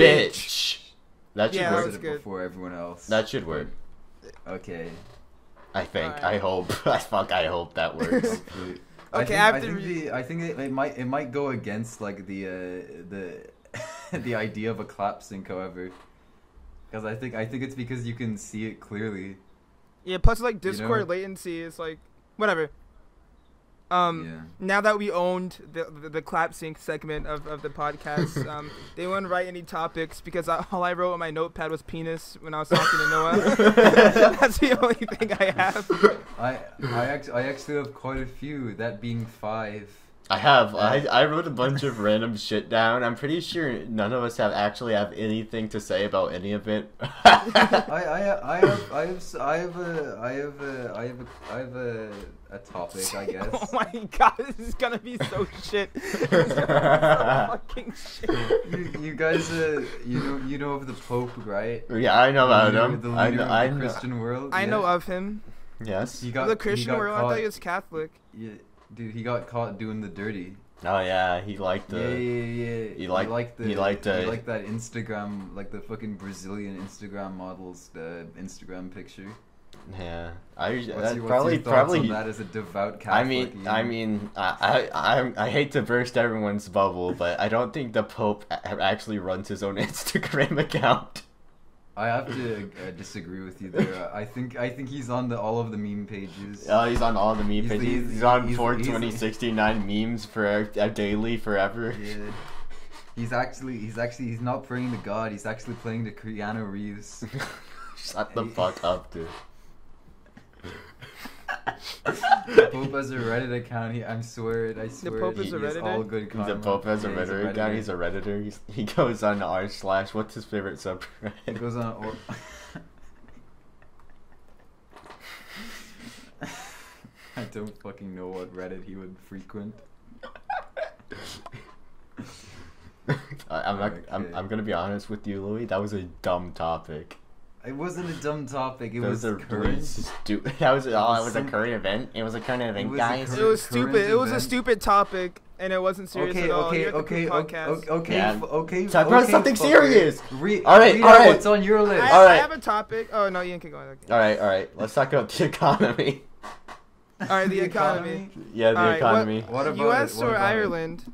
bitch. That should Yeah, that work. was it good. before everyone else. That should work. okay. I think. Alright. I hope. Fuck. I hope that works. Hopefully. I Okay, think, after I think, we- the, I think it, it might it might go against like the uh, the the idea of a clap sync, however, because I think I think it's because you can see it clearly. Yeah, plus like You Discord know? latency is like whatever. Um, yeah. now that we owned the the, the clap sync segment of, of the podcast, um, they wouldn't write any topics because I, all I wrote on my notepad was penis when I was talking to Noah. That's the only thing I have. I I actually I actually have quite a few. That being five. I have. I, I wrote a bunch of random shit down. I'm pretty sure none of us have actually have anything to say about any of it. I, I, I have I have s- I have a I have a I have a I have a, a topic I guess. Oh my god, this is gonna be so shit. It's gonna be so fucking shit. you, you guys uh you know you know of the Pope right? yeah, I know about The leader- him. The I leader know. of I the know. Christian world. I yeah. know of him. Yes. He got the he Christian got world. I thought he was Catholic. Yeah, dude, he got caught doing the dirty. Oh yeah, he liked the. yeah, yeah, yeah. he liked- the he liked, uh, he liked that Instagram, like the fucking Brazilian Instagram models, the Instagram picture. Yeah, I What's, your, what's probably your thoughts probably. on that as a devout Catholic? I mean, I mean, I, I, I, I hate to burst everyone's bubble, but I don't think the Pope a- actually runs his own Instagram account. I have to uh, disagree with you there. I think I think he's on the all of the meme pages. Oh, he's on all the meme He's the- pages. He's, he's- on he's- four he's- twenty sixty nine memes for a, a daily forever. He's actually he's actually he's not praying to God. He's actually playing to Keanu Reeves. Shut the fuck up, dude. The Pope has a Reddit account. He, I'm swear, I swear, Pope he, a he all good He's karma. a Pope as a Yeah, redditor guy. He's a redditor. He's, he goes on r slash. What's his favorite subreddit? He subreddit? goes on. Or- I don't fucking know what Reddit he would frequent. I, I'm not. I'm, I'm gonna be honest with you, Louis. That was a dumb topic. It wasn't a dumb topic. It that was, was a current. stupid. That was. Was it was a current event. It was a current event, was a guys. It current- was stupid. It was a event. stupid topic, and it wasn't serious Okay, at all. okay, Here at the okay, Poop okay, podcast. okay, okay, Yeah. f- okay. Talk about okay, something fucker. serious. Re- All right, read all out right. What's on your list? I, All I right. have a topic. Oh no, Ian can go. Okay. All right, all right. Let's talk about the economy. All right, the economy. Yeah, the All right, economy. What about U.S. it? What or about it? Ireland?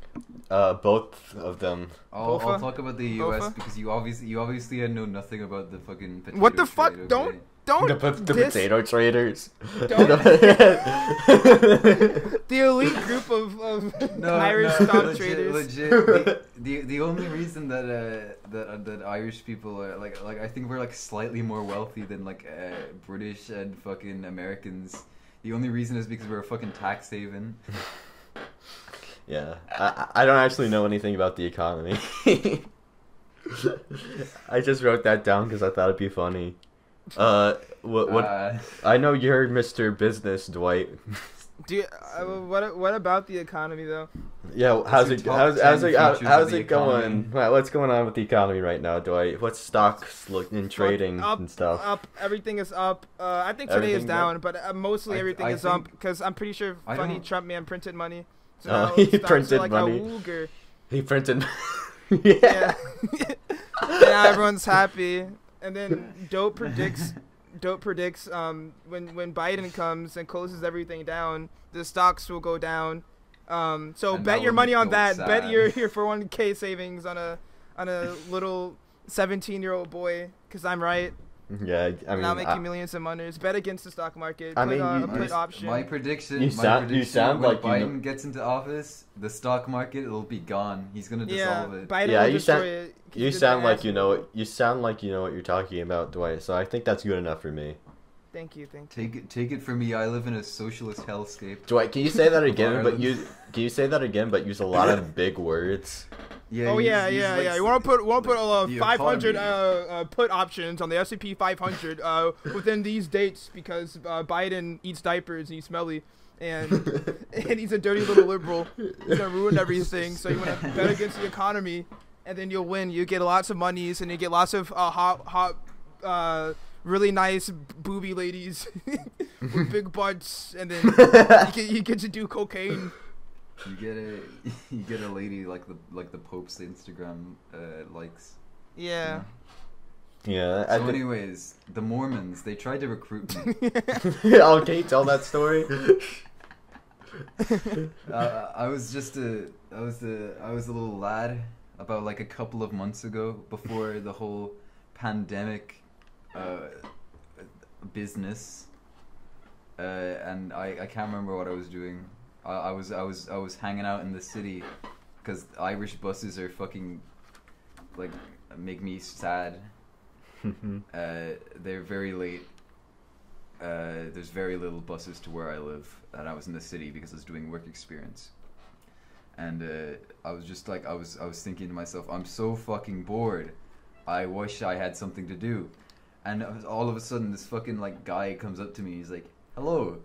Uh, both of them. I'll, I'll talk about the U.S. Bofa? because you obviously you obviously know nothing about the fucking. Potato What the fuck? trade, Don't okay? don't The, the diss potato traders. Don't- The- the elite group of, of No, Irish no, stock legit, traders. Legit, the, the the only reason that uh, that uh, that Irish people are like like I think we're like slightly more wealthy than like uh, British and fucking Americans. The only reason is because we're a fucking tax haven. Yeah, I, I don't actually know anything about the economy. I just wrote that down because I thought it'd be funny. Uh, what? What? Uh, I know you're Mr. Business, Dwight. Do you, uh, what what about the economy though? Yeah, how's it? top How's, how's 10 it? How, how's it going? economy? Well, what's going on with the economy right now, Dwight? What's stocks look in trading up, and stuff? Up, everything is up. Uh, I think today is Everything down, but uh, mostly I- everything I is up because I'm pretty sure funny Trump man printed money. So Oh, he printed like money. He printed. Yeah. yeah. now everyone's happy. And then Dope predicts Dope predicts um when when Biden comes and closes everything down, the stocks will go down. Um so And bet your money on that. Bet sad. your your 401k savings on a on a little 17-year-old boy cuz I'm right. Yeah, I and I'll mean, make I- you millions of monies. Bet against the stock market. I Put, mean, uh, you- a put my, option. my prediction. You my sound- you prediction, sound when like you know- Biden gets into office, the stock market it'll be gone. He's gonna yeah, dissolve it. Biden Yeah, will you destroy sound- it. 'cause you sound like ass you know. move. You sound like you know what you're talking about, Dwight. So I think that's good enough for me. Thank you, thank you. Take it, take it from me. I live in a socialist hellscape. Dwight, can you say that again? but Ireland. use can you say that again? But use a lot of big words. Yeah. oh he's- yeah, he's yeah, like yeah. You want to put want to put uh, the 500 uh, uh, put options on the S&P 500 uh, within these dates because uh, Biden eats diapers and he's smelly and and he's a dirty little liberal. He's gonna ruin everything. So you want to bet against the economy, and then you'll win. You get lots of monies and you get lots of uh, hot hot. Uh, Really nice booby ladies with big butts, and then you get, you get to do cocaine. You get a you get a lady like the like the Pope's Instagram uh, likes. Yeah. Yeah. I So, think- anyways, the Mormons they tried to recruit me. okay, tell that story. uh, I was just a, I was a, I was a little lad about like a couple of months ago before the whole pandemic uh, business, uh, and I, I can't remember what I was doing. I, I was I was I was hanging out in the city because Irish buses are fucking like make me sad. Uh, they're very late. Uh, there's very little buses to where I live, and I was in the city because I was doing work experience. And uh, I was just like, I was, I was thinking to myself, I'm so fucking bored. I wish I had something to do. And all of a sudden, this fucking like guy comes up to me. He's like, "Hello,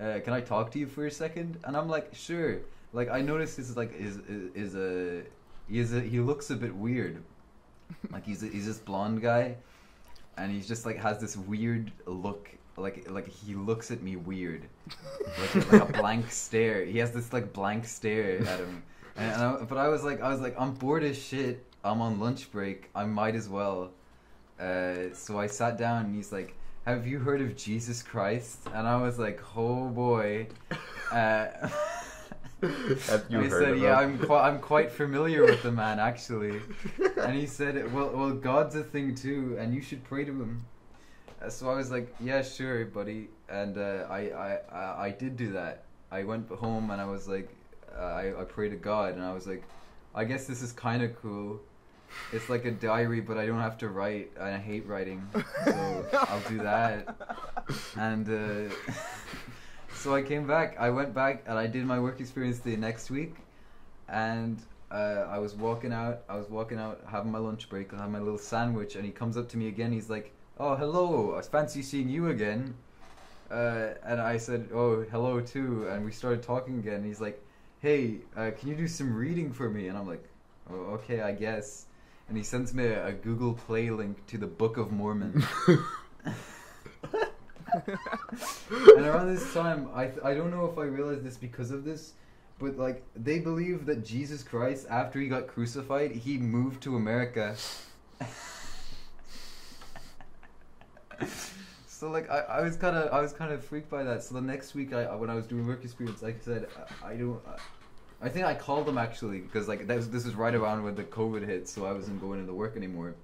uh, can I talk to you for a second? And I'm like, "Sure." Like I noticed this is like is is, is a he is a he looks a bit weird. Like he's a, he's this blonde guy, and he's just like has this weird look. Like like he looks at me weird, like, like a blank stare. He has this like blank stare at him. And, and I, but I was like I was like I'm bored as shit. I'm on lunch break. I might as well. Uh, so I sat down and he's like, "Have you heard of Jesus Christ?" And I was like, "Oh boy." Uh, Have you I heard said, of "Yeah, him?" I'm quite I'm quite familiar with the man actually." and he said, "Well, well, God's a thing too, and you should pray to him." Uh, So I was like, "Yeah, sure, buddy." And uh, I, I, I, I did do that. I went home and I was like, uh, I, I prayed to God, and I was like, "I guess this is kind of cool." It's like a diary, but I don't have to write, and I hate writing, so I'll do that. And uh, so I came back. I went back and I did my work experience the next week, and uh, I was walking out. I was walking out, having my lunch break. I had my little sandwich, and he comes up to me again. He's like, "Oh, hello. I fancy seeing you again." Uh, and I said, "Oh, hello too." And we started talking again. He's like, "Hey, uh, can you do some reading for me?" And I'm like, oh, "Okay, I guess." And he sends me a, a Google Play link to the Book of Mormon. and around this time, I th- I don't know if I realized this because of this, but like they believe that Jesus Christ, after he got crucified, he moved to America. so like I, I was kind of I was kind of freaked by that. So the next week, I when I was doing work experience, like I said, I, I don't. I, I think I called them actually because like that was, this was right around when the COVID hit, so I wasn't going into work anymore.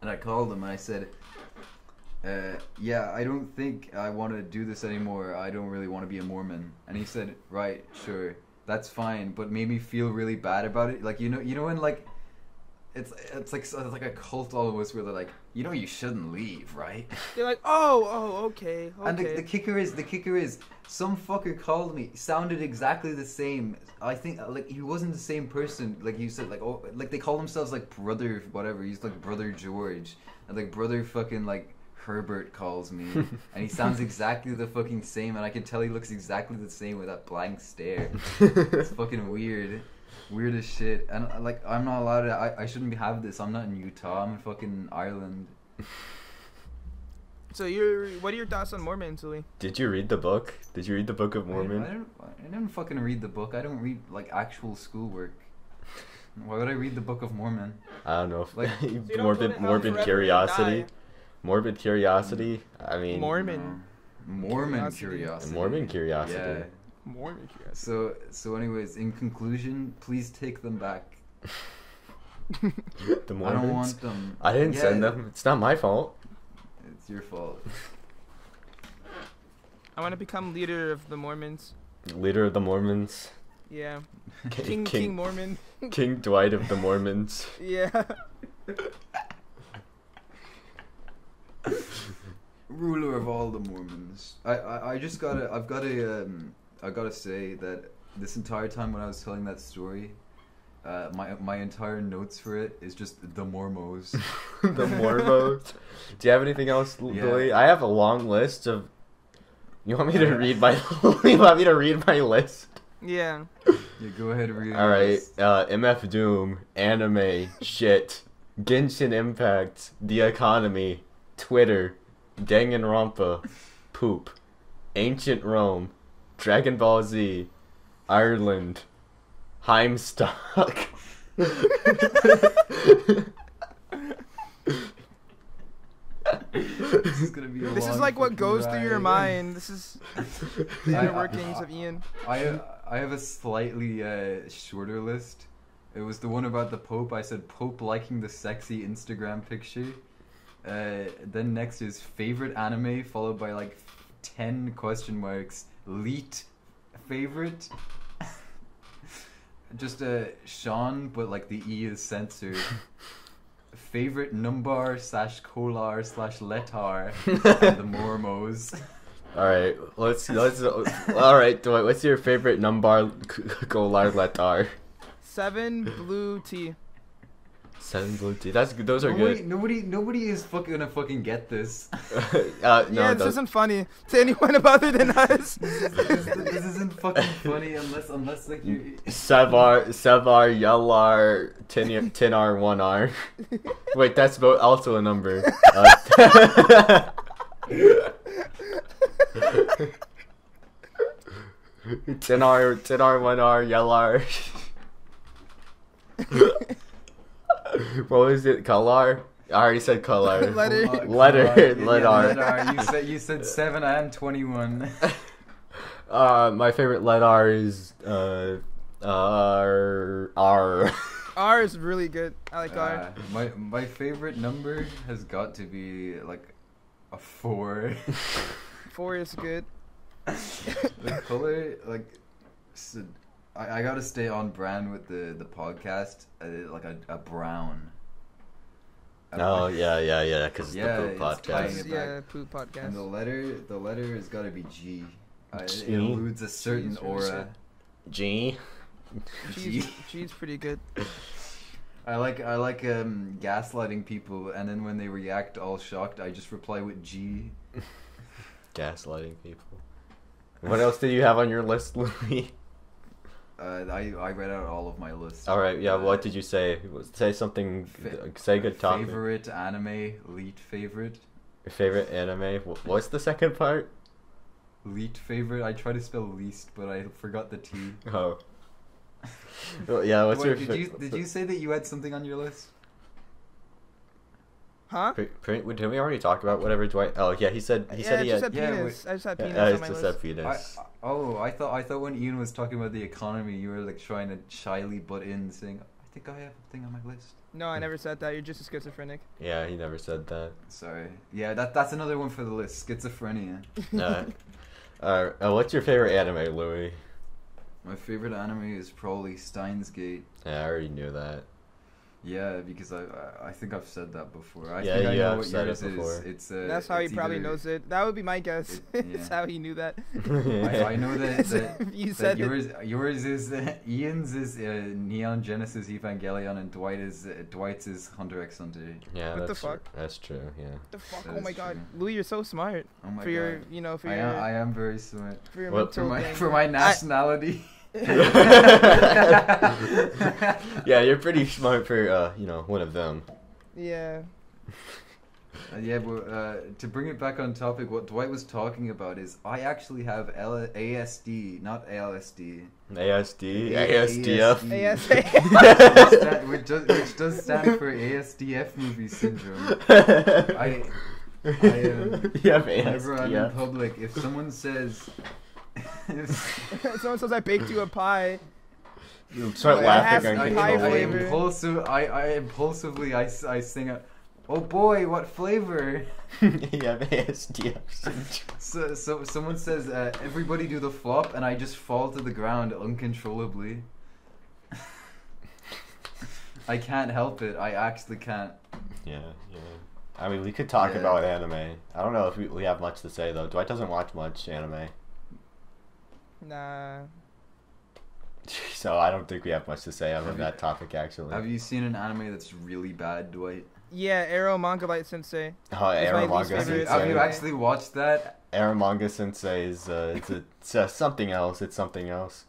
And I called them and I said, uh, "Yeah, I don't think I want to do this anymore. I don't really want to be a Mormon." And he said, "Right, sure, that's fine, but made me feel really bad about it. Like you know, you know when like." It's it's like it's like a cult almost where they're like, you know, you shouldn't leave, right? They're like, oh, oh, okay, okay. And the, the kicker is, the kicker is, some fucker called me, sounded exactly the same. I think like he wasn't the same person. Like you said, like oh, like they call themselves like brother whatever. He's like brother George, and like brother fucking like Herbert calls me, and he sounds exactly the fucking same, and I can tell he looks exactly the same with that blank stare. It's fucking weird. Weird as shit. And like I'm not allowed to I, I shouldn't be have this. I'm not in Utah, I'm in fucking Ireland. So you're, what are your thoughts on Mormons, Lee? Did you read the book? Did you read the Book of Mormon? I don't I didn't fucking read the book. I don't read like actual schoolwork. Why would I read the Book of Mormon? I don't know. If, Like- So you don't morbid, morbid curiosity. Morbid curiosity. I mean, Mormon. No. Mormon Curiosity. curiosity. Mormon curiosity. Yeah. Mormon curiosity. So so anyways, in conclusion, please take them back. the Mormons. I don't want them. I didn't Yeah, send them. It's not my fault. It's your fault. I want to become leader of the Mormons. Leader of the Mormons. Yeah. King, King, King Mormon. King Dwight of the Mormons. Yeah. Ruler of all the Mormons. I, I, I just gotta I've gotta um I gotta say that this entire time when I was telling that story, uh, my my entire notes for it is just the Mormos. the Mormons. Do you have anything else, L- Yeah. Billy? I have a long list of. You want me to read my? you want me to read my list? Yeah. yeah, go ahead and read. All right. Uh, MF Doom, anime, shit, Genshin Impact, the economy, Twitter, Danganronpa, poop, ancient Rome, Dragon Ball Z, Ireland, Heimstock. this is gonna be. A This is like what fucking goes through your mind. This is the I- inner workings of Ian. I I have a slightly uh, shorter list. It was the one about the Pope. I said Pope liking the sexy Instagram picture. Uh, then next is favorite anime, followed by like ten question marks. Leet favorite. Just uh, Sean, but like the E is censored. favorite number slash colar slash letar and the Mormos. All right, let's let's. all right, Dwight, what's your favorite number? Golar letar. Seven blue tea. Seven blue tea. That's good. Those are nobody, good. Nobody, nobody is fucking gonna fucking get this. uh, no, yeah, this those- isn't funny to anyone other than us. this, this, this isn't fucking funny unless, unless like you. Sevar, Sevar, Yellar, Tin, Tinar, One R. Wait, that's bo- also a number. Uh, Tinar, Tinar, One R, Yellar. what was it? Color? I already said color. Letter. Letter, God. Letter. letter. You said you said seven and twenty one. Uh, my favorite letter is uh, R. R. R is really good. I like R. Uh, my my favorite number has got to be like a four. Four is good. the color like s I I gotta stay on brand with the the podcast. Uh, like a, a brown. A Oh brown- yeah, yeah, yeah. Because Yeah, the poop it's podcast. Bring yeah, back. poop And the letter, the letter has got to be G. Uh, it, G? it eludes a certain G's really aura. good. G. G. G's pretty good. I like I like um, gaslighting people, and then when they react all shocked, I just reply with G. Gaslighting people. What else did you have on your list, Louis? Uh, I I read out all of my list. All right, yeah. Uh, What did you say? Say something. Fa- say good topic. Favorite anime, least favorite, Your favorite anime. What's the second part? least favorite. I try to spell least, but I forgot the T. Oh. Well, yeah. What's Wait, your? did you did you say that you had something on your list? Huh? Pre- pre- did we already talk about whatever Dwight? Oh yeah, he said he yeah, said I he just had. said Yeah, penis. I just had Yeah, penis I on my just list. said penis. I, oh, I thought I thought when Ian was talking about the economy, you were like trying to shyly butt in, saying, "I think I have a thing on my list." No, I never said that. You're just a schizophrenic. Yeah, he never said that. Sorry. Yeah, that that's another one for the list. Schizophrenia. Uh, uh, uh, what's your favorite anime, Louis? My favorite anime is probably Steins Gate. Yeah, I already knew that. Yeah, because I I, I think I've said that before. I Yeah, think I you know have what said it yours before. is. It's uh, That's how he probably knows it. That would be my guess. It- That's yeah. how he knew that. I, I know that, that, you that said it. yours yours is uh, Ian's is uh, Neon Genesis Evangelion and Dwight is uh, Dwight's is Hunter x Hunter. Yeah, What the that's fuck? That's true. Yeah. the fuck? That Oh my god, true. Louis, you're so smart Oh my for your, you know, for I your, am, I am very smart for your What- for my thing. for my I- nationality. yeah, you're pretty smart for uh, you know, one of them. yeah. Uh, yeah, but uh, to bring it back on topic, what Dwight was talking about is I actually have L- ASD, not ALSD, ASD, A- ASDF. ASA. which, sta- which, does, which does stand for ASDF movie syndrome. I, I, um, you have whenever I'm in ASDF. public, if someone says, Someone says I baked you a pie. You start It laughing has I, pie I, uncontrollably. impulsive, I, I impulsively, I, s- I sing out, "Oh boy, what flavor!" you have ASDF. syndrome. So, so someone says, uh, "Everybody do the flop," and I just fall to the ground uncontrollably. I can't help it. I actually can't. Yeah, yeah. I mean, we could talk Yeah. about anime. I don't know if we, we have much to say though. Dwight doesn't watch much anime, Nah. so I don't think we have much to say on Have that topic actually. Have you seen an anime that's really bad, Dwight? Yeah, Eromanga Light Sensei. Oh, It's my Eromanga least Have you, favorite have you anime. actually watched that? Eromanga Sensei is uh, it's, a, it's uh, something else. It's something else.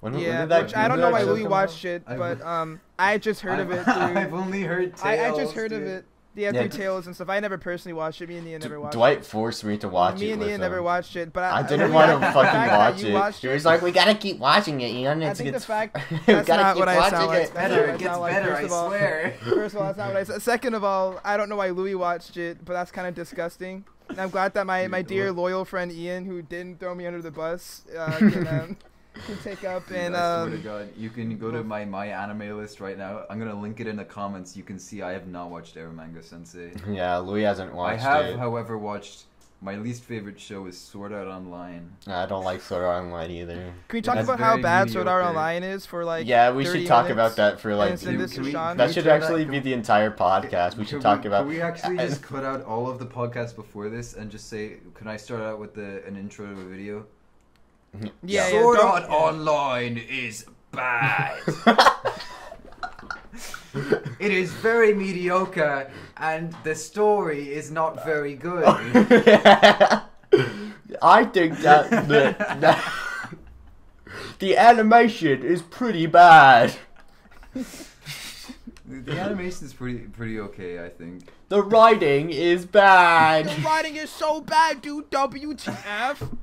When, when Yeah, did that? which when I don't did know why show Louis come watched out? it, but um, I just heard of I've, it I've only heard I, I just heard of it Yeah, Yeah, through Tales and stuff. I never personally watched it. Me and Ian never watched Dwight forced me to watch it. Me and with Ian never him. watched it, but I, I didn't want to fucking watch it. He was like, "We gotta keep watching it, Ian. I It's, think the fact we not keep what I watching sound like. it." That's better, it gets like, better, first I of all- swear. First of all, that's not what I said. Second of all, I don't know why Louis watched it, but that's kind of disgusting. And I'm glad that my, my dear loyal friend Ian, who didn't throw me under the bus, uh, can, um, can take up Dude, and I swear to um, God, you can go to my my anime list right now. I'm gonna link it in the comments. You can see I have not watched Manga Sensei. Yeah, Louis hasn't watched. I have, it. however, watched. My least favorite show is Sword Art Online. I don't like Sword Art Online either. can we talk That's about how very bad Sword Art. Online is for like? yeah, we should talk minutes? about that for like. And send this we- that should actually that- be the entire podcast. We should talk about. Can we actually just cut out all of the podcasts before this and just say? Can I start out with the an intro to a video? Mm-hmm. Yeah, yeah, Sword don't- Art Online is bad. it is very mediocre, and the story is not very good. I think that the, that the animation is pretty bad. The, the animation is pretty pretty okay, I think. The writing is bad. The writing is so bad, dude. WTF?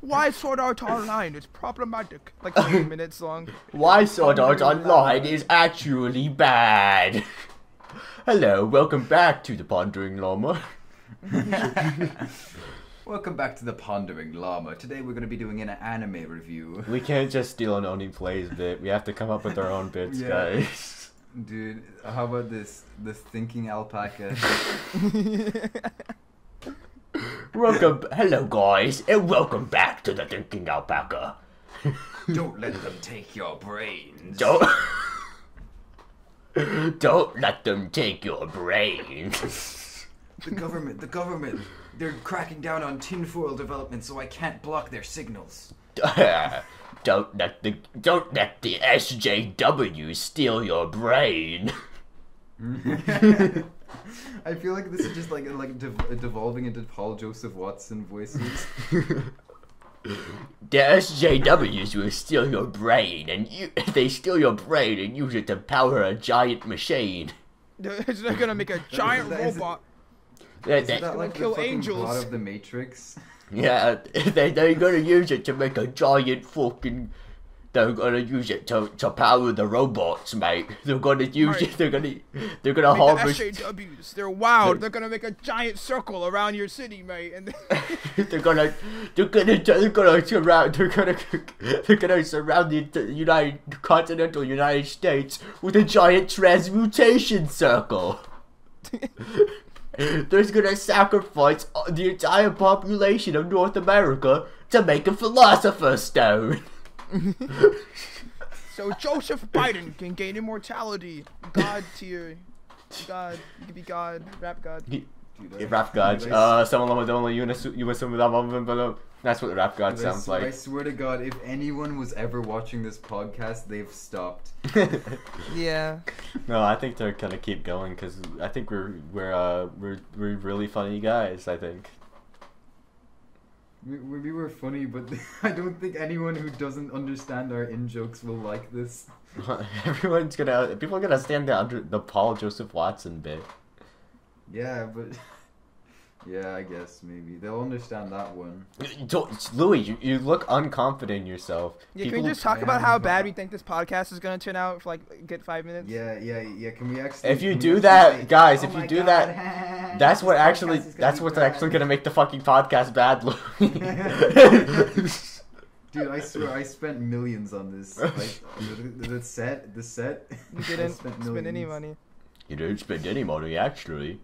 Why Sword Art Online? It's problematic. Like 20 minutes long. Why Sword Art Online is actually bad. Hello, welcome back to the Pondering Llama. Welcome back to the Pondering Llama. Today we're going to be doing an anime review. We can't just steal an Oni Plays bit. We have to come up with our own bits, Yeah. guys. Dude, how about this? The thinking alpaca. Welcome, hello guys, and welcome back to the Thinking Alpaca. Don't let them take your brains. Don't, don't let them take your brains. The government, the government. They're cracking down on tinfoil development, so I can't block their signals. don't let the don't let the SJW steal your brain. I feel like this is just like like dev- devolving into Paul Joseph Watson voices. The SJWs will steal your brain, and you they steal your brain and use it to power a giant machine. They're they're gonna make a giant that- is it- robot. They- Isn't they- that like kill the angels. plot of the Matrix? yeah, they they're gonna use it to make a giant fucking. They're gonna use it to, to power the robots, mate. They're gonna use Right. it. They're gonna they're gonna Make the harvest. SJWs. They're wild. They're gonna make a giant circle around your city, mate. And they're gonna they're gonna they're gonna surround they're gonna they're gonna surround the United continental United States with a giant transmutation circle. There's gonna sacrifice the entire population of North America to make a philosopher's stone. so Joseph Biden can gain immortality. God tier. God. You can be God. Rap God. Dude, I- Rap God. dude, I Uh, someone with only you That's what the rap God Dude, I sounds s- I like. swear to God, if anyone was ever watching this podcast, they've stopped. Yeah. no, I think they're gonna keep going because I think we're we're uh we're we're really funny guys. I think. We, we were funny, but I don't think anyone who doesn't understand our in jokes will like this. Everyone's gonna people are gonna stand there under the Paul Joseph Watson bit. Yeah, but yeah, I guess maybe they'll understand that one. Don't- Louis, you, you look unconfident in yourself. Yeah, can we just talk about how bad we think this podcast is gonna turn out for like a good five minutes? Yeah, yeah, yeah. Can we actually? If you do that, say, guys, "Oh if you do God, that, That's what actually podcast is gonna that's what's bad." actually gonna make the fucking podcast bad, Louis. Dude, I swear I spent millions on this. Like the, the set, the set. You didn't spent spend any money. you didn't spend any money, actually.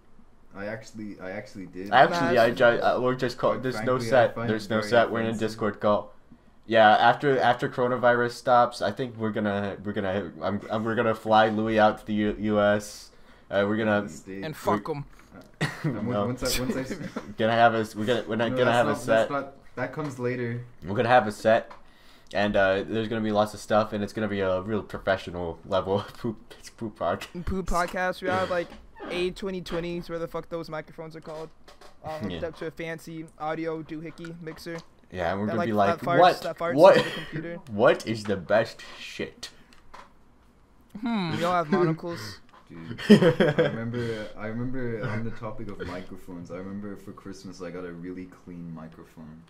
I actually, I actually did. Actually, I Nah, ju- uh, we're just call. Quite There's no frankly, I set. There's no set. We're in a. Discord call. Yeah, after after coronavirus stops, I think we're gonna we're gonna I'm, I'm we're gonna fly Louis out to the U- U.S. Uh, we're gonna And fuck them. And no, once I, once I, s- gonna have a we're gonna we're not no, gonna have not, a set. Not, that comes later. We're gonna have a set, and uh, there's gonna be lots of stuff, and it's gonna be a real professional level poop it's poop park. Poop podcast. We have like A2020s, where the fuck those microphones are called. Uh, hooked Yeah. up to a fancy audio doohickey mixer. Yeah, and we're That, gonna like, be like, farts- what farts what the what is the best shit? Hmm. We all have monocles. Dude, I remember. I remember on the topic of microphones. I remember for Christmas I got a really clean microphone,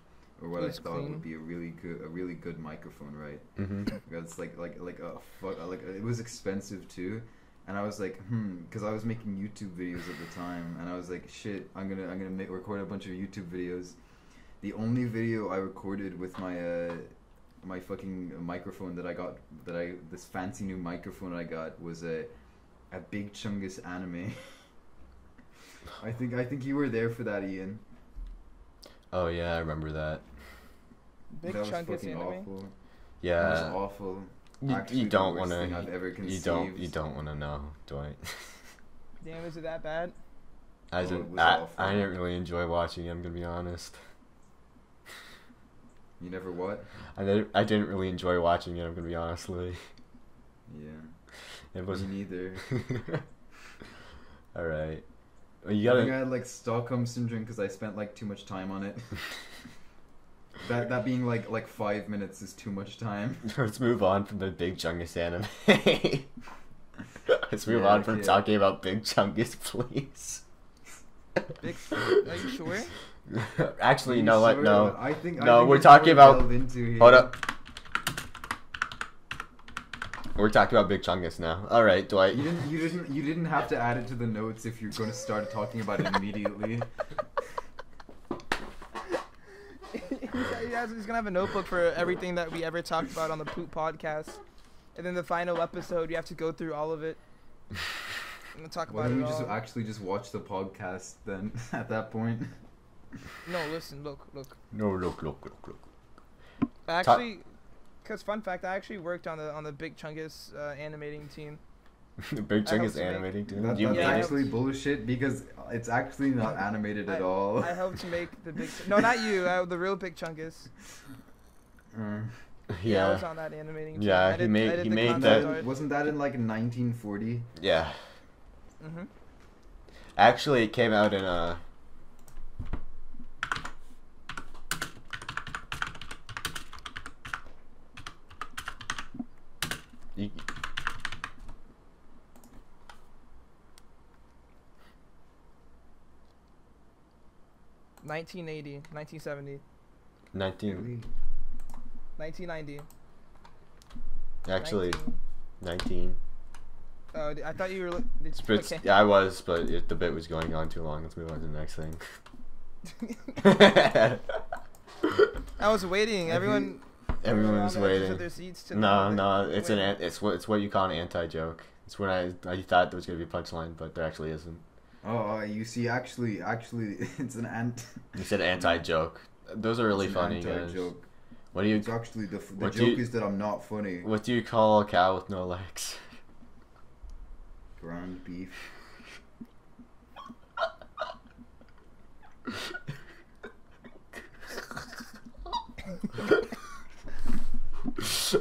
or what It's I thought clean. would be a really good, a really good microphone, right? hmm It's like like like a fuck. Like it was expensive too, and I was like, hmm, because I was making YouTube videos at the time, and I was like, shit, I'm gonna I'm gonna make, record a bunch of YouTube videos. The only video I recorded with my uh my fucking microphone that I got that I this fancy new microphone I got was a a Big Chungus anime. I think I think you were there for that, Ian. Oh yeah, I remember that. Big that was Chungus fucking anime. awful. That was awful. You, you don't want thing I've ever to. You don't. You don't want to know, Dwight. Damn, is it that bad? I Oh, it didn't. I. I didn't really enjoy watching it. I'm gonna be honest. You never what? I didn't. I didn't really enjoy watching it. I'm gonna be honest, Louis. Yeah. It was. Me neither. All right. Well, you I think I had like Stockholm syndrome because I spent like too much time on it. that that being like like five minutes is too much time. Let's move on from the Big Chungus anime. Let's move Yeah, on from okay. talking about Big Chungus, please. Big. Are you sure? Actually, you You know what? sure? No. I think. I No, think we're talking about- delve into here. Hold up. We're talking about Big Chungus now. All right, Dwight. You didn't. You didn't. You didn't have to add it to the notes if you're going to start talking about it immediately. He has, he's gonna have a notebook for everything that we ever talked about on the Poop podcast, and then the final episode, you have to go through all of it. And talk Why about don't it we just all. actually just watch the podcast then? At that point. No, listen, look, look. No, look, look, look, look. I actually, cause fun fact, I actually worked on the on the Big Chungus uh, animating team. the Big I helped Chungus animating team. That, You that's Yeah, I actually bullshit because it's actually not animated at I- all. I helped make the big. No, not you. Uh, the real Big Chungus. Uh, I Yeah. was on that animating. Team. Yeah, I he did, made- I did he the made wasn't that- that- wasn't that in like 1940? Yeah. hmm Actually, it came out in uh You, 1980, 1970, 19, 1990. actually 19 19. Oh, I thought you were. li- okay. yeah, I was, but it, the bit was going on too long. Let's move on to the next thing. I was waiting. Everyone. Everyone was on the edges of waiting. Their seats to No, no, it's an an- it's what it's what you call an anti joke. It's when I I thought there was gonna be a punchline, but there actually isn't. Oh, uh, you see, actually, actually, it's an ant. You said anti joke. Those are really funny, guys. anti-joke. What do you It's actually the, the joke you- is that I'm not funny. what do you call a cow with no legs? Ground beef.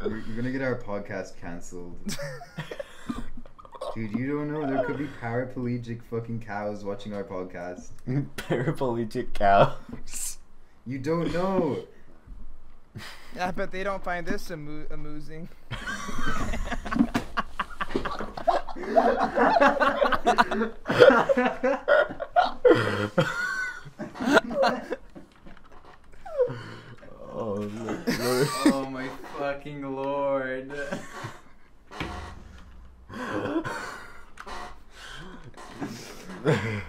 You're, you're gonna get our podcast cancelled. Dude, you don't know. There could be paraplegic fucking cows watching our podcast. Paraplegic cows. You don't know. Yeah, but they don't find this amu- amusing. oh, look, look. oh my fucking lord.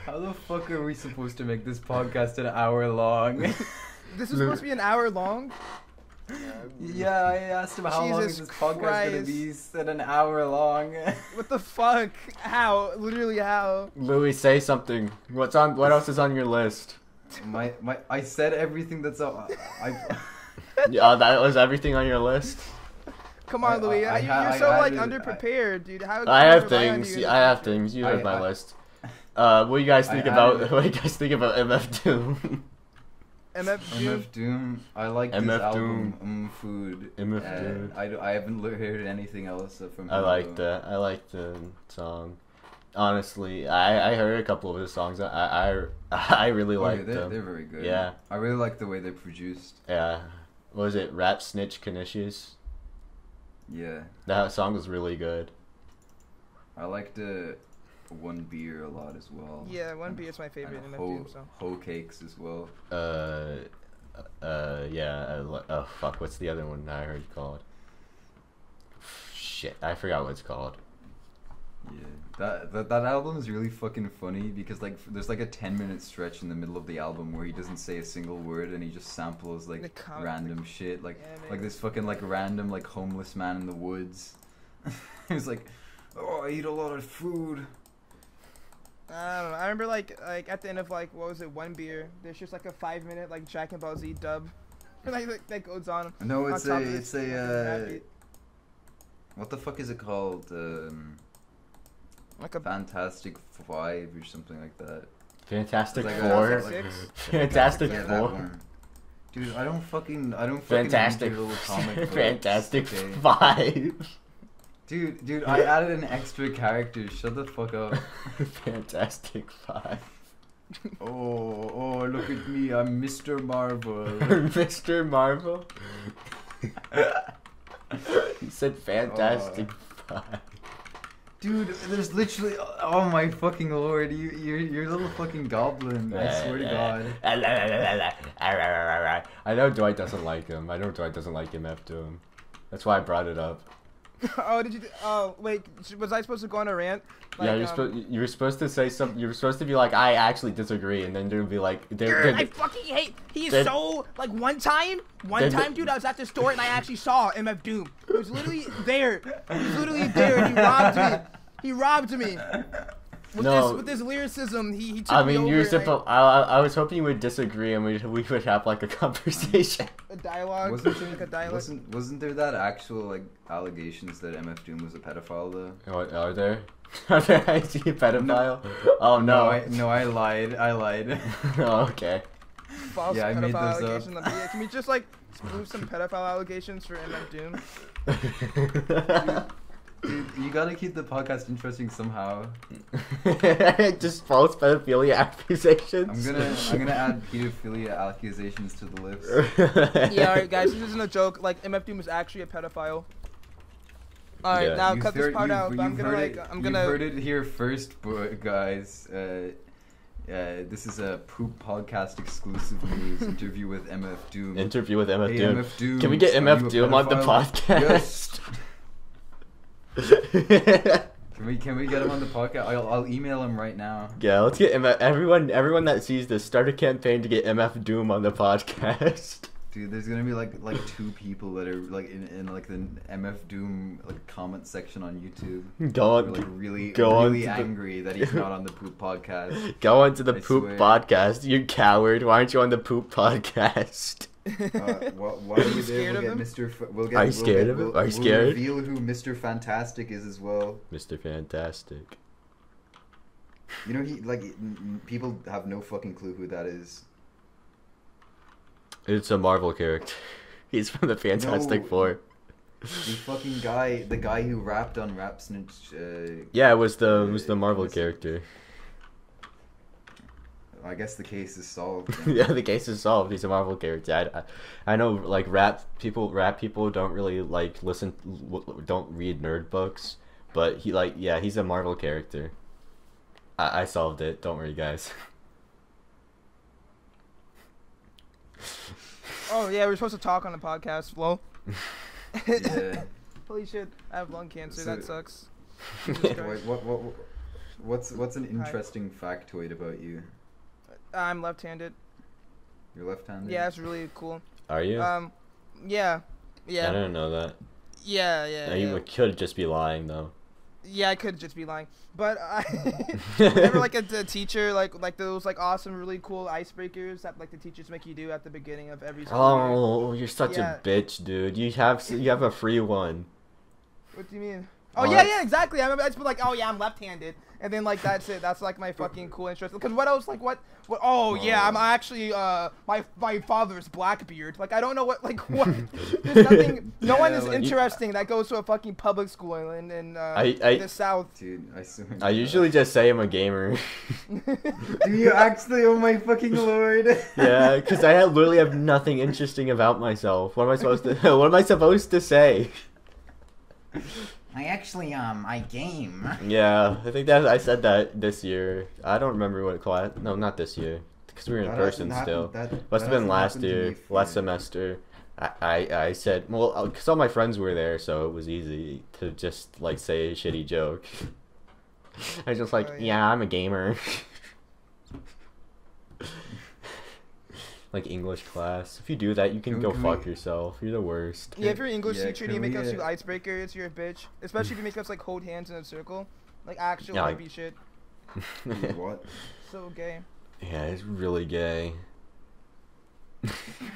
How the fuck supposed to make this podcast an hour long? This is supposed to be an hour long. yeah, I asked him how long is Jesus this podcast gonna be. He said an hour long. What the fuck? How? Literally how? Louis, say something. What's on? What else is on your list? my my, I said everything that's on. I, Yeah, that was everything on your list. Come on, I- Louis. I- I you, ha- you're I so had like I- underprepared, dude. How? I have things. you? I have things. You heard I- my I- list. Uh, what do you guys think added about? it. What do you guys think about MF Doom? MF Doom. MF Doom. I like this MF album. Mm, food. MF Doom. I, d- I haven't heard anything else from him. I like though. that. I like the song. Honestly, I I heard a couple of his songs. I I I really Oh, like they're, them. they're very good. Yeah. I really like the way they're produced. Yeah. What was it? Rap Snitch Knishes? Yeah. That song was really good. I liked uh, one beer a lot as well. Yeah, one And- beer is my favorite and MF hoe, Doom. So hoe cakes as well. Uh, uh, yeah. Uh, oh fuck, what's the other one I heard called? Shit, I forgot what it's called. Yeah, that, that that album is really fucking funny because like f- there's like a ten minute stretch in the middle of the album where he doesn't say a single word and he just samples like com- random shit like Yeah, like this fucking like random like homeless man in the woods. He's like, oh, I eat a lot of food. I don't know. I remember like like at the end of like what was it one beer? There's just like a five minute like Dragon Ball Z dub. like that, that goes on. No, on it's top a of it's this fucking rap a uh, what the fuck is it called? Um, like a Fantastic Five or something like that. Fantastic Like Four. Fantastic like Six? Fantastic Yeah, Four. Dude, I don't fucking I don't fucking Fantastic. read your little comic books, Fantastic okay? Five. Dude, dude, I added an extra character. Shut the fuck up. Fantastic Five. Oh, oh, look at me. I'm Mr. Marvel. Mr. Marvel. he said Fantastic Oh. Five. Dude, there's literally oh my fucking lord, you you're you're a little fucking goblin. I swear to God. I know Dwight doesn't like him. I know Dwight doesn't like him after him. That's why I brought it up. oh, did you? Oh, wait. Was I supposed to go on a rant? yeah, you're um, supposed you were supposed to say something. You were supposed to be like, I actually disagree, and then there'd be like, there. I fucking hate. He is so like one time, one time, dude. I was at the store and I actually saw MF Doom. He was literally there. He was literally there. And he robbed me. He robbed me. With No. this with this lyricism, he, he took I me mean, over. you're simple. supposed. I, I, I was hoping you would disagree, and we we would have like a conversation. I- a dialogue, Wasn't like a dialogue. wasn't wasn't there that actual like allegations that MF Doom was a pedophile though? What are there? Are there actually a pedophile? Oh no. I, no, I lied. I lied. oh, okay. false Yeah, I made pedophile those up. allegations. on- Yeah, can we just like spoof some pedophile allegations for MF Doom? Dude, you gotta keep the podcast interesting somehow. Just false pedophilia accusations. I'm gonna I'm gonna add pedophilia accusations to the list. yeah, alright, guys, this isn't a joke. Like MF Doom is actually a pedophile. Alright, Yeah. now You've cut this part you've- out. But I'm gonna heard like, it- I'm gonna. heard it here first, bo- guys. Uh, uh, this is a poop podcast exclusive news interview with MF Doom. Interview with MF Hey, Doom. MF Doom. Can we get are MF Doom on the pedophile? podcast? Can we can we get him on the podcast? I'll, I'll email him right now. yeah, let's get MF, everyone. Everyone that sees this, start a campaign to get MF Doom on the podcast. Dude, there's gonna be like like two people that are like in, in like the MF Doom like comment section on YouTube. Go They're, like on, really go on really the- angry that he's not on the poop podcast. go on to the I poop swear. podcast. You coward! Why aren't you on the poop podcast? Uh, wh- why are you there? scared We'll of get him? Mr. F- we'll get, Are you we'll scared get- of him? we'll- Are you we'll scared? reveal who Mr. Fantastic is as well. Mr. Fantastic. You know, he like n- n- people have no fucking clue who that is. It's a Marvel character. He's from the Fantastic No. Four. The fucking guy, the guy who rapped on Rap Snitch. Uh, Yeah, it was the it was the Uh, Marvel was it- character. I guess the case is solved. yeah, the case is solved. He's a Marvel character. I, I, I know, like rap people, rap people don't really like listen, don't read nerd books, but he like, yeah, he's a Marvel character. I, I solved it. Don't worry, guys. Oh yeah, we're supposed to talk on the podcast. Well, yeah. holy shit, I have lung cancer. So- that sucks. Wait, what, what, what, what's what's an interesting factoid about you? I'm left-handed. You're left-handed. Yeah, it's really cool. Are you? Um, yeah, yeah. I yeah, didn't know that. yeah, yeah. Yeah, yeah. You could just be lying though. Yeah, I could just be lying, but I remember like a, a teacher like like those like awesome, really cool icebreakers that like the teachers make you do at the beginning of every. school year. Oh, you're such Yeah. a bitch, dude. You have you have a free one. What do you mean? Oh, Oh, yeah, that's- yeah, exactly. I remember I just put like, oh yeah, I'm left-handed, and then like that's it. That's like my fucking cool interest. Because what else? Like what? What? Oh yeah, I'm Oh. actually uh my my father's Blackbeard. Like I don't know what like what. There's nothing. No one is like- interesting that goes to a fucking public school in in uh, I- I- the South. Dude, I swear. I usually just say I'm a gamer. Do you actually? Oh my fucking lord! yeah, because I have- literally have nothing interesting about myself. What am I supposed to? what am I supposed to say? I actually um I game. Yeah, I think that I said that this year. I don't remember what class. No, not this year, because we were in That person still. that- Must that have been last year, last semester. I, I, I said, well, because all my friends were there, so it was easy to just like say a shitty joke. I was just like, Oh, yeah. yeah. I'm a gamer. like English class. If you do that, you can Can- go can fuck we- yourself. You're the worst. Yeah, if you're an English Yeah, teacher and you make us we, do uh, icebreakers, you're a bitch. Especially if you make us like hold hands in a circle, like actual Yeah, heavy like- shit. what? So gay. yeah, it's really gay.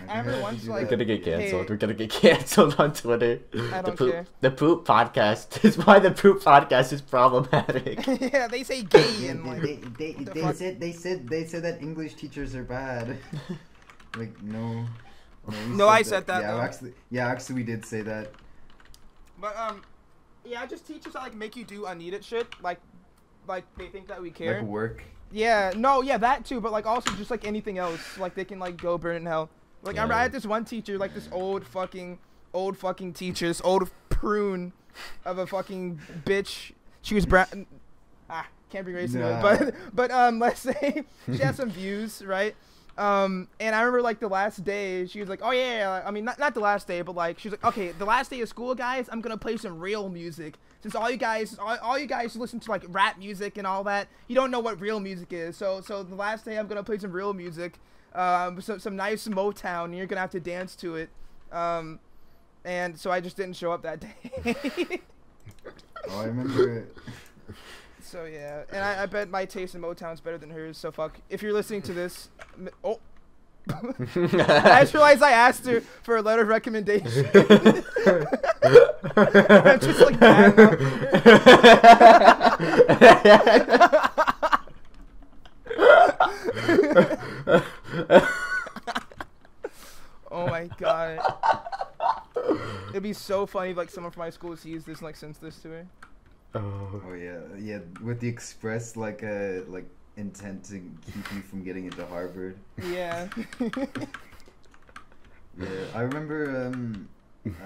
I remember once, We're gonna get Hey. canceled. We're gonna get canceled on Twitter. I the don't poop, care. The poop podcast is why the poop podcast is problematic. yeah, they say gay they, and like. they, they, the they said they said they said that English teachers are bad. Like no. we No, I said that, Yeah, though. actually, yeah, actually, we did say that. But um, yeah, just teachers that like make you do unneeded shit. Like, like they think that we care. Like work. Yeah, no, yeah, that too, but like also just like anything else, like they can like go burn in hell. Like I remember I had this one teacher, like this old fucking, old fucking teacher, this old prune of a fucking bitch. She was brown. Ah, can't be racist, Nah. but but um, let's say she had some views, right? Um, and I remember like the last day, she was like, "Oh yeah, yeah," I mean not not the last day, but like she was like, "Okay, the last day of school, guys, I'm gonna play some real music." Since all you guys, all, all you guys listen to like rap music and all that, you don't know what real music is. So so the last day, I'm gonna play some real music, um, some some nice Motown, and you're gonna have to dance to it. Um, and so I just didn't show up that day. Oh, I remember. it. So yeah, and I, I bet my taste in Motown's better than hers. So fuck. If you're listening to this, m- oh, I just realized I asked her for a letter of recommendation. I'm just like oh my god. It'd be so funny if like someone from my school sees this and like sends this to her. Oh. Oh yeah, yeah. With the express like uh like intent to keep you from getting into Harvard. Yeah. Yeah, I remember um,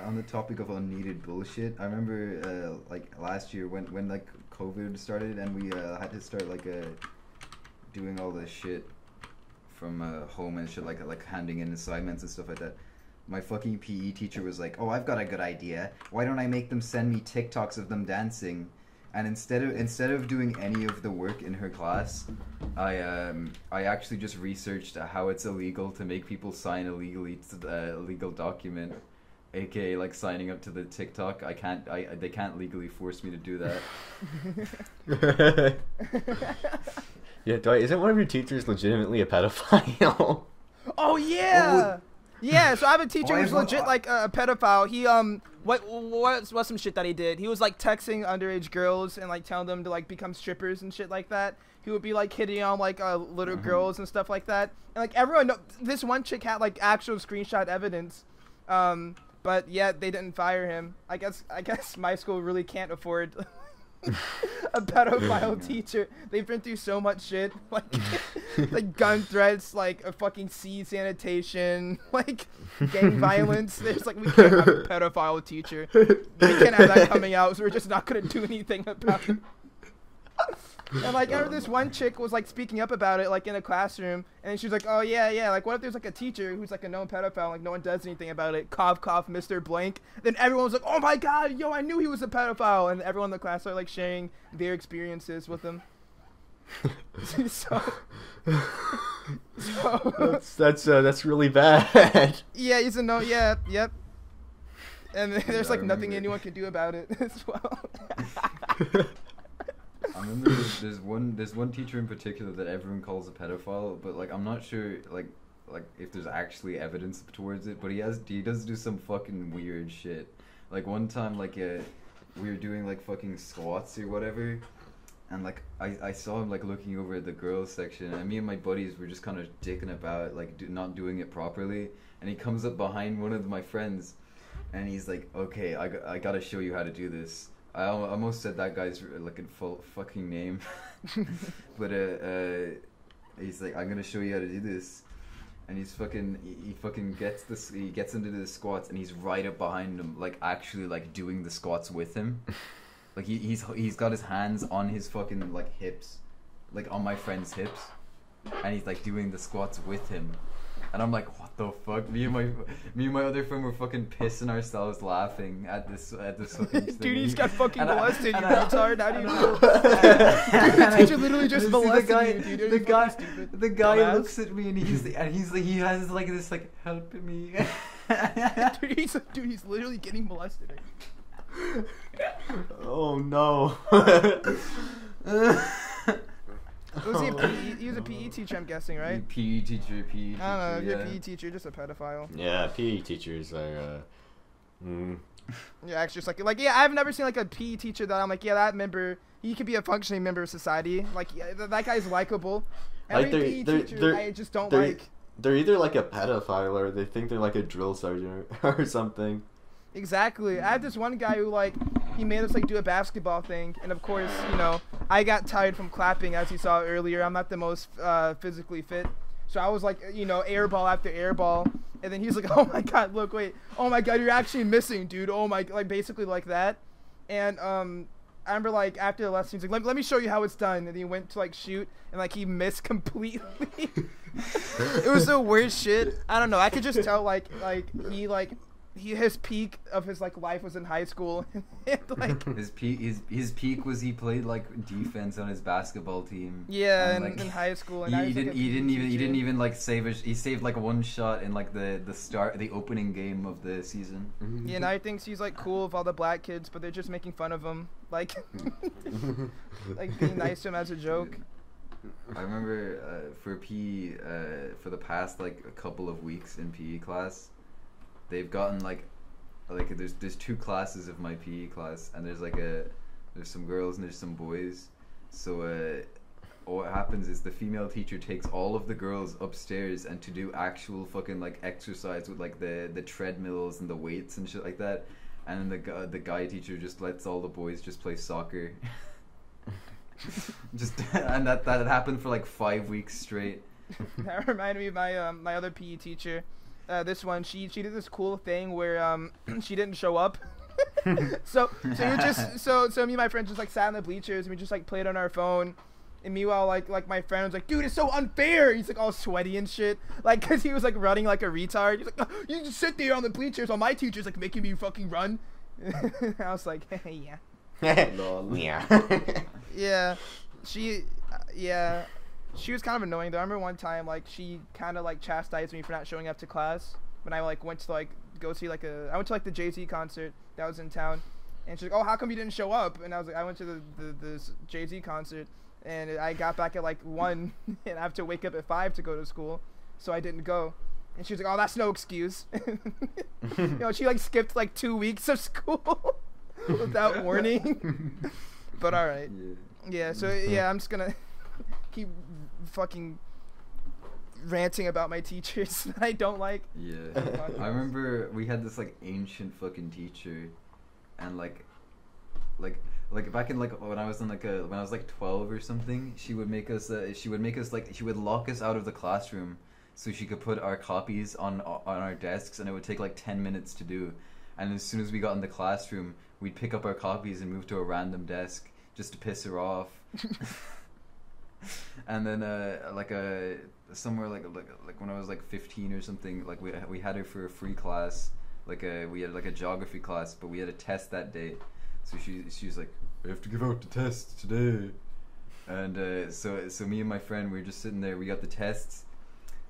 on the topic of unneeded bullshit. I remember uh, like last year when when like COVID started and we uh, had to start like uh, doing all this shit from uh, home and shit like like handing in assignments and stuff like that. My fucking PE teacher was like, "Oh, I've got a good idea. Why don't I make them send me TikToks of them dancing?" And instead of instead of doing any of the work in her class, I um I actually just researched how it's illegal to make people sign a legally uh, legal document, aka like signing up to the TikTok. I can't I they can't legally force me to do that. yeah, Dwight, isn't one of your teachers legitimately a pedophile? Oh yeah. Yeah, so I have a teacher who's legit like a pedophile. He um what what's what's some shit that he did? He was like texting underage girls and like telling them to like become strippers and shit like that. He would be like hitting on like uh, little Uh-huh. girls and stuff like that. And like everyone know this one chick had like actual screenshot evidence. Um but yet they didn't fire him. I guess I guess my school really can't afford a pedophile teacher. They've been through so much shit, like like gun threats, like a fucking sea sanitation, like gang violence. There's like we can't have a pedophile teacher. We can't have that coming out, so we're just not gonna do anything about it. And like, I remember this one chick was like speaking up about it, like in a classroom, and she was like, "Oh yeah, yeah, like what if there's like a teacher who's like a known pedophile, like no one does anything about it? Cough, cough, Mr. Blank." Then everyone was like, "Oh my God, yo, I knew he was a pedophile," and everyone in the class started like sharing their experiences with him. so, so that's that's uh, that's really bad. yeah, he's a no, yeah, yep. And there's like nothing anyone can do about it as well. I remember there's, there's one there's one teacher in particular that everyone calls a pedophile, but like I'm not sure like like if there's actually evidence towards it. But he has he does do some fucking weird shit. Like one time like uh, we were doing like fucking squats or whatever, and like I, I saw him like looking over at the girls section, and me and my buddies were just kind of dicking about like do, not doing it properly, and he comes up behind one of my friends, and he's like, okay, I, I gotta show you how to do this. I almost said that guy's like a full fucking name, but uh, uh, he's like, I'm gonna show you how to do this, and he's fucking he, he fucking gets this he gets into the squats and he's right up behind him, like actually like doing the squats with him, like he, he's he's got his hands on his fucking like hips, like on my friend's hips, and he's like doing the squats with him, and I'm like, what the fuck? Me and my me and my other friend were fucking pissing ourselves laughing at this at this fucking thing. Dude, he's got fucking And I- molested, you I- retard. How do you know? Dude, the teacher literally just you see the molested guy, you, dude. The guy, stupid. the guy Dumbass. looks at me and he's and he's like he has like this like help me. dude, he's dude, he's literally getting molested. oh no. Was he a PE? He was a PE teacher, I'm guessing, right? PE teacher, PE teacher. I don't know. If you're yeah. a PE teacher, just a pedophile. yeah, PE teachers are. Uh, mm, Yeah, it's just like like yeah, I've never seen like a PE teacher that I'm like yeah that member he could be a functioning member of society. Like yeah, that guy's likable. Like, Every they're- PE they're- teacher they're- I just don't they're- like. they're either like a pedophile or they think they're like a drill sergeant or something. Exactly. I had this one guy who like he made us like do a basketball thing, and of course you know I got tired from clapping as you saw earlier. I'm not the most uh, physically fit, so I was like you know air ball after air ball, and then he's like oh my god look wait oh my god you're actually missing dude oh my like basically like that, and um. I remember like after the lesson, he's like, let, let me show you how it's done. And he went to like shoot and like he missed completely. it was the worst shit. I don't know. I could just tell like like he like he his peak of his like life was in high school. and, like His peak, his his peak was he played like defense on his basketball team. yeah, And, in, like, in high school. And He, he he's, didn't. a He didn't even. He didn't even like save. A, he saved like one shot in like the the start, the opening game of the season. Yeah, now I think he's like cool with all the black kids, but they're just making fun of him, like like being nice to him as a joke. I remember uh, for PE uh, for the past like a couple of weeks in PE class, they've gotten like like there's there's two classes of my PE class and there's like a there's some girls and there's some boys. So uh, what happens is the female teacher takes all of the girls upstairs and to do actual fucking like exercise with like the the treadmills and the weights and shit like that. And then the gu- the guy teacher just lets all the boys just play soccer. just and that that happened for like five weeks straight. that reminded me of my um, my other PE teacher. Uh, this one, she she did this cool thing where um she didn't show up. so so we just so so me and my friend just like sat in the bleachers and we just like played on our phone. And meanwhile, like like my friend was like, "Dude, it's so unfair." He's like all sweaty and shit, like because he was like running like a retard. He's like, "Oh, "You just sit there on the bleachers while my teacher's like making me fucking run." I was like, "Yeah." yeah. Yeah, she, uh, yeah, she was kind of annoying though. I remember one time like she kind of like chastised me for not showing up to class when I like went to like go see like a I went to like the Jay Z concert that was in town, and she's like, "Oh, how come you didn't show up?" And I was like, "I went to the the this Jay Z concert, and I got back at like one, and I have to wake up at five to go to school, so I didn't go." And she was like, "Oh, that's no excuse." you know, she like skipped like two weeks of school without warning. but all right. Yeah. Yeah, so mm-hmm. yeah, I'm just gonna keep fucking ranting about my teachers that I don't like. Yeah. I remember we had this like ancient fucking teacher, and like, like, like back in like when I was in like a when I was like twelve or something, she would make us uh, she would make us like she would lock us out of the classroom so she could put our copies on on our desks, and it would take like ten minutes to do. And as soon as we got in the classroom, we'd pick up our copies and move to a random desk just to piss her off. and then uh like a somewhere like like like when I was like 15 or something like we we had her for a free class like a we had like a geography class but we had a test that day. So she she was like we have to give out the test today. And uh, so so me and my friend we were just sitting there we got the tests.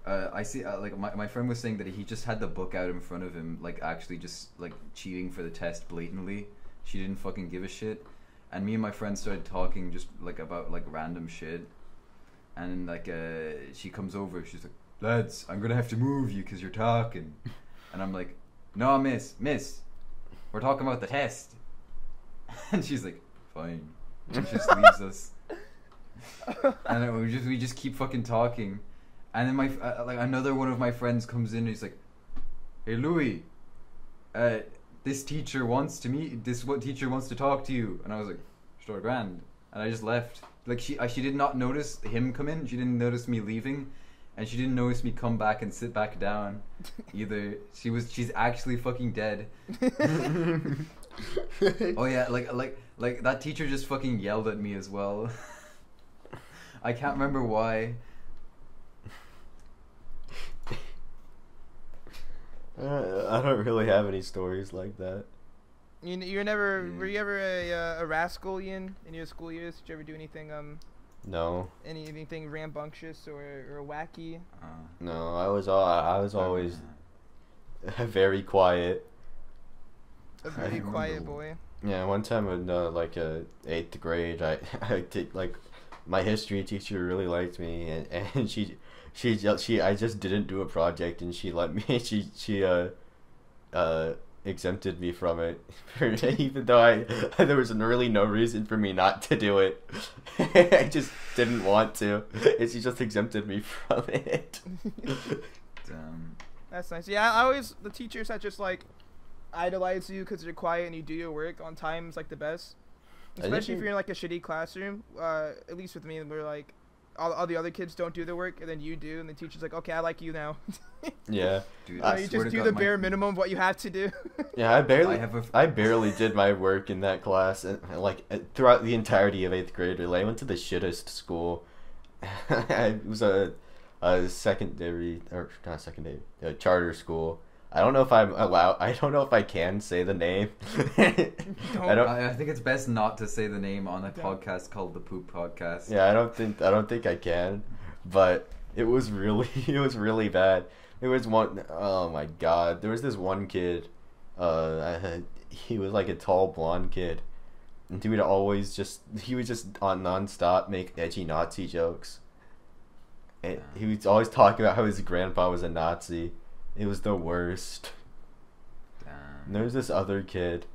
Uh, I see uh, like my, my friend was saying that he just had the book out in front of him like actually just like cheating for the test blatantly. She didn't fucking give a shit. And me and my friend started talking just like about like random shit and like uh she comes over she's like lads i'm gonna have to move you because you're talking. And i'm like no miss miss we're talking about the test. And she's like fine. And she just leaves us. And we just we just keep fucking talking. And then my uh, like another one of my friends comes in and he's like hey louis uh this teacher wants to meet this what teacher wants to talk to you? And i was like sure grand. And i just left like she uh, she did not notice him come in she didn't notice me leaving and she didn't notice me come back and sit back down either she was she's actually fucking dead Oh yeah, like like like that teacher just fucking yelled at me as well. I can't remember why. Uh, I don't really have any stories like that. You you're never Yeah. were you ever a uh, a rascal Ian in your school years? Did you ever do anything um No, any anything rambunctious or or wacky? Uh, no, I was all I was always a very quiet. A very quiet boy. Yeah, one time in uh, like uh, eighth grade, I I did like my history teacher really liked me, and, and she she just she I just didn't do a project, and she let me she she uh uh exempted me from it, even though I there was really no reason for me not to do it. I just didn't want to, and she just exempted me from it. damn. That's nice. Yeah, I always the teachers that just like idolize you because you're quiet and you do your work on time is like the best. Especially if you- you're in like a shitty classroom. Uh, at least with me, we're like all, all the other kids don't do their work and then you do, and the teacher's like, okay, I like you now. yeah, Dude, You I you just do God, the my- bare minimum of what you have to do. yeah. I barely I have a. I barely did my work in that class, and like uh, throughout the entirety of eighth grade, really, I went to the shittest school. it was a, a secondary or not secondary, a charter school. I don't know if I'm allowed. I don't know if I can say the name. I don't. I, I think it's best not to say the name on a Don't. podcast called the Poop Podcast. Yeah, I don't think I don't think I can, but it was really it was really bad. There was one oh my god, there was this one kid, uh, he was like a tall blonde kid, and he would always just he would just on nonstop make edgy Nazi jokes. And he was always talking about how his grandpa was a Nazi. It was the worst. Damn. There's this other kid.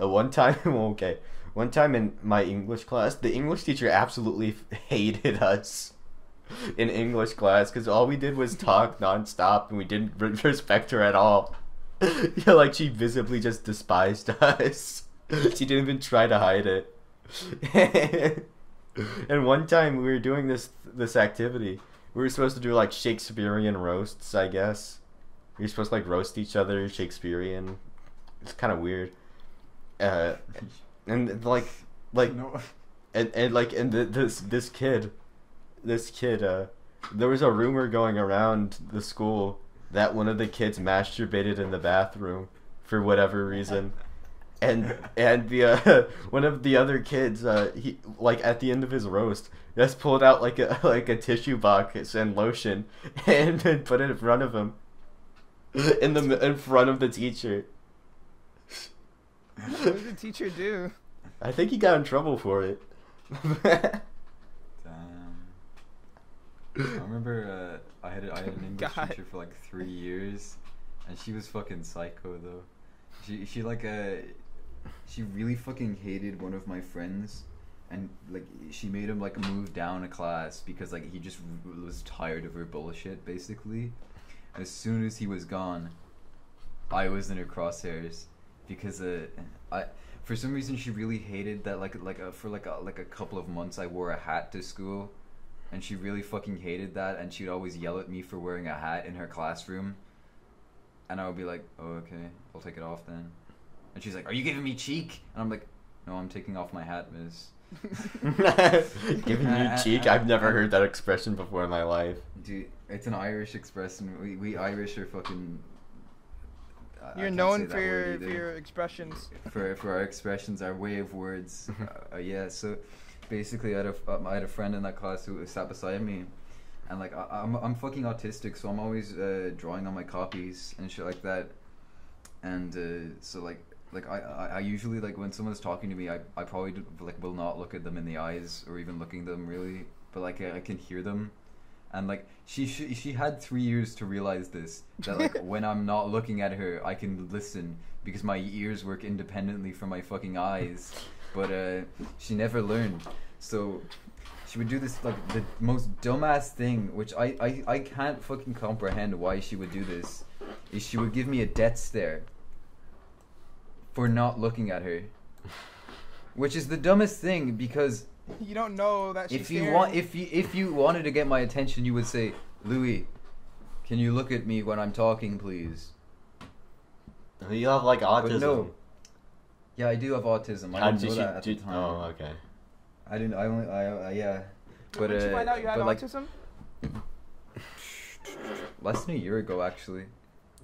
Uh, one time, okay, one time in my English class, the English teacher absolutely f- hated us in English class because all we did was talk nonstop and we didn't re- respect her at all. yeah, like she visibly just despised us. she didn't even try to hide it. and one time we were doing this this activity. We were supposed to do like Shakespearean roasts, I guess. Were supposed to like roast each other Shakespearean. It's kind of weird. Uh, and like, like, no. and, and like, and the, this this kid, this kid, uh, there was a rumor going around the school that one of the kids masturbated in the bathroom for whatever reason. And and the uh, one of the other kids, uh, he like at the end of his roast, just pulled out like a like a tissue box and lotion, and, and put it in front of him, in the in front of the teacher. what did the teacher do? I think he got in trouble for it. Damn. I remember uh, I had a, I had an English God. teacher for like three years, and she was fucking psycho though. She she like uh she really fucking hated one of my friends, and like she made him like move down a class because like he just r- was tired of her bullshit basically. As soon as he was gone, I was in her crosshairs because uh I for some reason she really hated that like like uh, for like a, like a couple of months I wore a hat to school. And she really fucking hated that and she'd always yell at me for wearing a hat in her classroom. And I would be like oh okay I'll take it off then. And she's like are you giving me cheek? And I'm like no I'm taking off my hat miss. Giving you cheek? I've never heard that expression before in my life. dude it's an Irish expression we, we Irish are fucking I- I You're can't known say for that your for either. your expressions. for for our expressions, our way of words. uh, uh, yeah. So basically, I had a um, I had a friend in that class who sat beside me, and like I, I'm I'm fucking autistic, so I'm always uh, drawing on my copies and shit like that. And uh, so like like I, I I usually like when someone's talking to me, I I probably d- like will not look at them in the eyes or even looking at them really, but like I, I can hear them. And like she, she she had three years to realize this that like when I'm not looking at her, I can listen because my ears work independently from my fucking eyes. But uh, she never learned, so she would do this like the most dumbass thing, which I, I I can't fucking comprehend why she would do this. Is she would give me a death stare for not looking at her, which is the dumbest thing because You don't know that she's if you staring. want if you if you wanted to get my attention you would say louis can you look at me when i'm talking please You have like but autism. no Yeah, I do have autism. I didn't did know you? that at the time. oh, okay. I didn't. I only. I uh, yeah. But Did you uh, find out you had but, like, autism? less than a year ago, actually.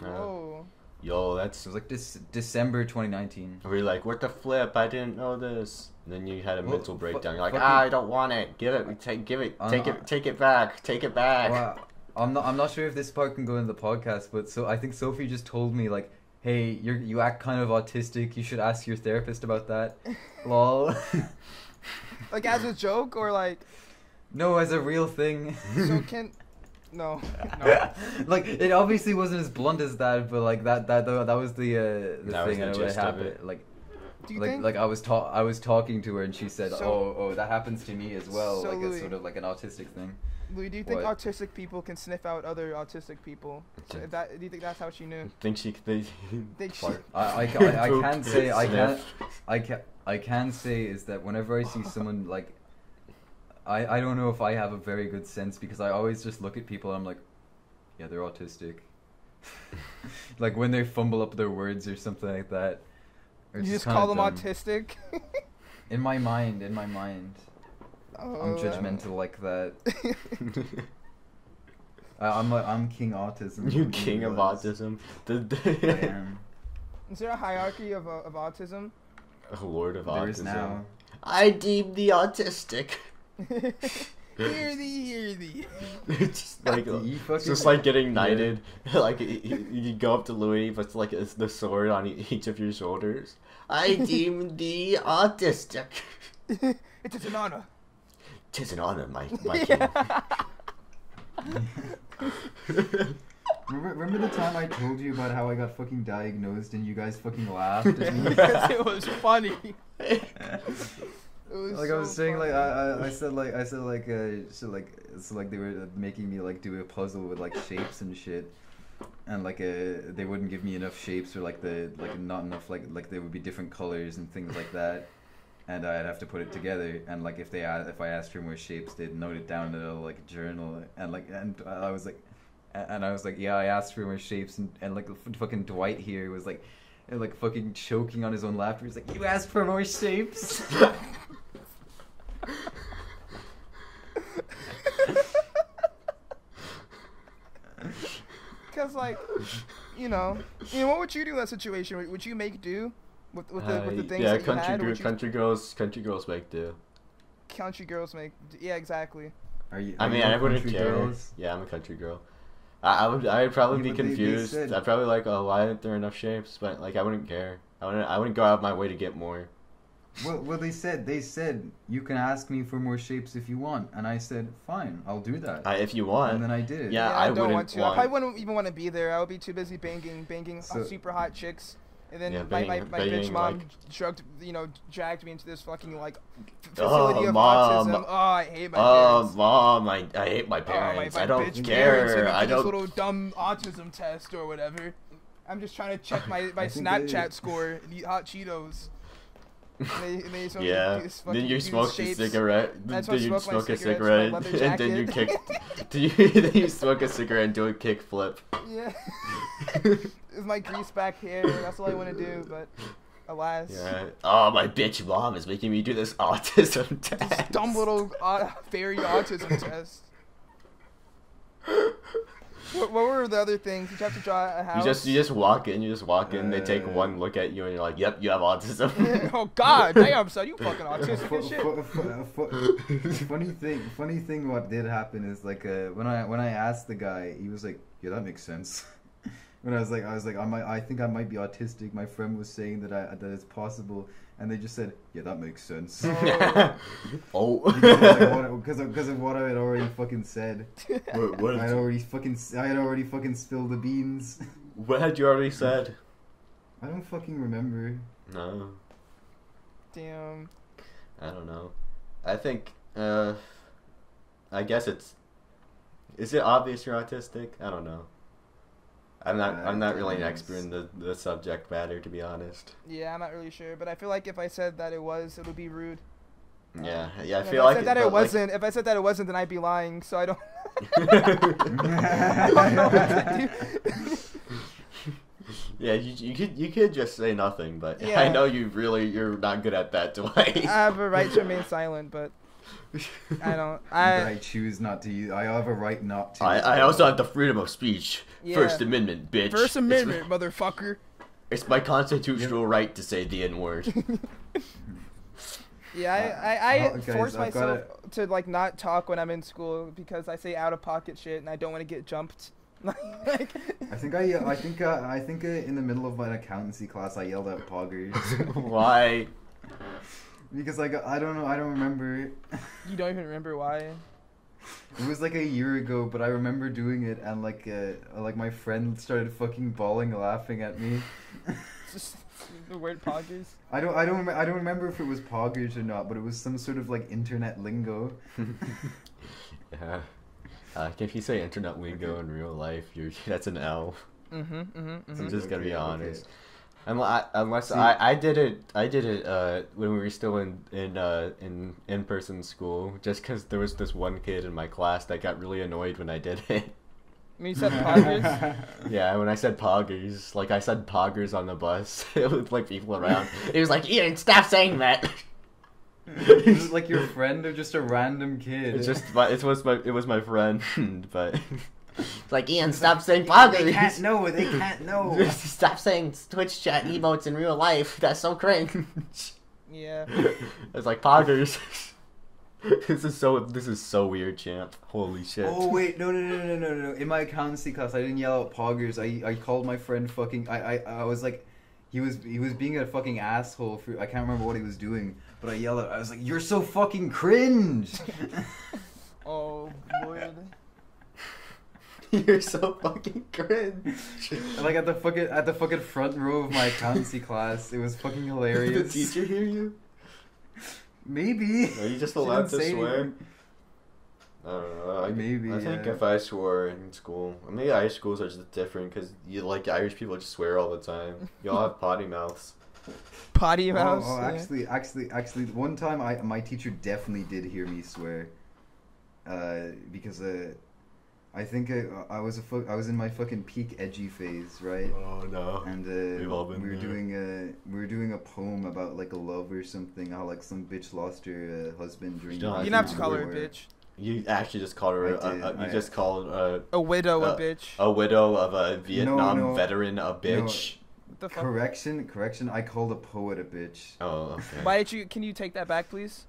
Uh, oh. Yo, It that's. was like this December 2019. Were you like, what the flip? I didn't know this. And then you had a Well, mental breakdown. You're like, ah, I don't want it. Give it. Take. Give it. Take it. Take it back. Take it back. Well, I'm not. I'm not sure if this part can go in the podcast, but so I think Sophie just told me like, "Hey, you you act kind of autistic. You should ask your therapist about that." Lol. Like as a joke or like no, as a real thing. so can no no. like it obviously wasn't as blunt as that, but like that that that, that was the uh, the That was thing the and it gist of happened. it. Like Do you like think like I was ta- I was talking to her and she said, So- "Oh oh, that happens to me as well." So, like Louis- it's sort of like an autistic thing. Louis, do you think What? autistic people can sniff out other autistic people? So that, do you think that's how she knew? Think she? They, Think she- I I, ca- I, I can say I can sniff. I can I can say is that whenever I see someone like I I don't know if I have a very good sense because I always just look at people and I'm like yeah they're autistic like when they fumble up their words or something like that You it's just call them dumb. autistic. in my mind in my mind I'm Oh, judgmental like that I, I'm a, I'm king autism you who king of autism. I am Is there a hierarchy of, uh, of autism? Lord of there autism. is now I deem the autistic. hear thee, hear thee. it's just like it's just like getting knighted. like y- y- you go up to Louis, but it's like it's the sword on e- each of your shoulders. I deem thee autistic. it is an honor. Tis an honor, my my king. Remember, remember the time I told you about how I got fucking diagnosed and you guys fucking laughed at me? Because it was funny. Like I was so saying, like funny. I, I, I said, like I said, like uh, so like so like they were making me like do a puzzle with like shapes and shit, and like uh they wouldn't give me enough shapes or like the like not enough like like there would be different colors and things like that, and I'd have to put it together and like if they if I asked for more shapes, they'd note it down in a like journal and like and I was like, and I was like, yeah, I asked for more shapes and and like fucking Dwight here was like. And like fucking choking on his own laughter. He's like, "You asked for more shapes." Cause like, you know, you know, what would you do in that situation? Would, would you make do with with the, with the Uh, things yeah, that you country had? Or gir- would you country girls, country girls make do. country girls make? Yeah, exactly. Are you? I mean, you I a wouldn't country care. girls? Yeah, I'm a country girl. I, I would, I would probably Yeah, be but they- they confused. said- I'd probably like, oh, why aren't there enough shapes? But like, I wouldn't care. I wouldn't, I wouldn't go out of my way to get more. Well, well, they said they said you can ask me for more shapes if you want, and I said fine, I'll do that, I, if you want. and then I did it. Yeah, I, I don't want to. want- I probably wouldn't even want to be there. I would be too busy banging, banging So- super hot chicks. And then Yeah, my, my, banging- bitch mom like- drugged, you know, dragged me into this fucking like f- Oh, facility of Mom. autism. Oh, I hate my Oh, parents. mom, I, I hate my Oh, my, parents. my I don't care. I to This don't. little dumb autism test or whatever. I'm just trying to check my, my Snapchat they- score and eat hot Cheetos. And they Yeah. fucking- Then you smoke a cigarette. Then you smoke a cigarette, and then you kick. Do you? Then you smoke a cigarette and do a kick flip. Yeah. With my grease back hair, that's all I want to do, but alas. Yeah. Oh, my bitch mom is making me do this autism test. This dumb little uh, fairy autism test. What, what were the other things? Did you have to draw a house? You just you just walk in, you just walk in, they take Uh, one look at you and you're like, Yep, you have autism. oh god, damn son, you fucking autistic Fu- as shit. fu- fu- fu- funny thing, funny thing. What did happen is like uh, when I when I asked the guy, he was like, "Yeah, that makes sense." When I was like, I was like, I might, I think I might be autistic. My friend was saying that I that it's possible, and they just said, "Yeah, that makes sense." oh. because of, because of what I had already fucking said. what, what, I had already fucking I had already fucking spilled the beans. what had you already said? I don't fucking remember. No, Damn. I don't know. I think, uh, I guess it's. Is it obvious you're autistic? I don't know. I'm not. I'm not really an expert in the, the subject matter, to be honest. Yeah, I'm not really sure, but I feel like if I said that it was, it would be rude. Yeah, yeah. I feel if like I said that it wasn't, if I said that it wasn't, then I'd be lying. So I don't. I don't know what to do. Yeah, you, you could you could just say nothing, but Yeah. I know you really you're not good at that, Dwight. I have a right to remain silent, but I don't. but I I choose not to use. I have a right not to. I, I also have the freedom of speech. Yeah. First Amendment, bitch. First It's- Amendment, motherfucker. It's, my constitutional right to say the N word. Yeah, I, I, I Uh, guys, force I've myself to like not talk when I'm in school because I say out of pocket shit and I don't want to get jumped. like, I think I. I think. Uh, I think uh, in the middle of my accountancy class, I yelled out "poggers" Why? Because like I don't know. I don't remember. you don't even remember why. It was like a year ago, but I remember doing it, and like, uh, like my friend started fucking bawling, laughing at me. Just the word poggers. I don't, I don't, I don't remember if it was poggers or not, but it was some sort of like internet lingo. yeah. Uh, if you say internet lingo in real life, you're that's an L. Mm-hmm. Mm-hmm. I'm mm-hmm. just gonna be honest. okay. Honest. Unless, unless See- I, I did it I did it uh, when we were still in in uh, in in person school. Just because there was this one kid in my class that got really annoyed when I did it. When you said poggers, Yeah, when I said poggers, like I said poggers on the bus with like people around. It was like Ian, stop saying that. Was it like your friend or just a random kid? It's just my it was my it was my friend, but it's like Ian, stop saying poggers. They can't know. They can't know. Stop saying Twitch chat emotes in real life. That's so cringe. yeah. It's like poggers. this is so this is so weird, champ. Holy shit. Oh wait, no, no, no, no, no, no, no! In my accountancy class, I didn't yell out "poggers." I, I called my friend fucking. I, I, I was like, he was, he was being a fucking asshole for. I can't remember what he was doing, but I yelled out. I was like, "You're so fucking cringe." Oh Lord. You're so fucking cringe. like at the fucking at the fucking front row of my accountancy class, it was fucking hilarious. Did the teacher hear you? Maybe. Are you just allowed to swear? anything. I don't know. I, Maybe, I think yeah. if I swore in school, I mean, Irish schools are just different because you like Irish people just swear all the time. You all have potty mouths. Potty Oh, mouse. oh, yeah. actually, actually, actually, one time I my teacher definitely did hear me swear, uh, because uh, I think I, I was a fu- I was in my fucking peak edgy phase, right? Oh no. And uh, We've all been we were there. doing a we were doing a poem about like a love or something. How like some bitch lost her uh, husband during. don't You didn't have to call her a bitch. You actually just called her. I A, did, a, you I- just called uh, A widow, Uh, a bitch. a widow of a Vietnam no. veteran a bitch. What the fuck? Correction, correction. I called a poet a bitch. Oh, okay. Why did you? Can you take that back, please?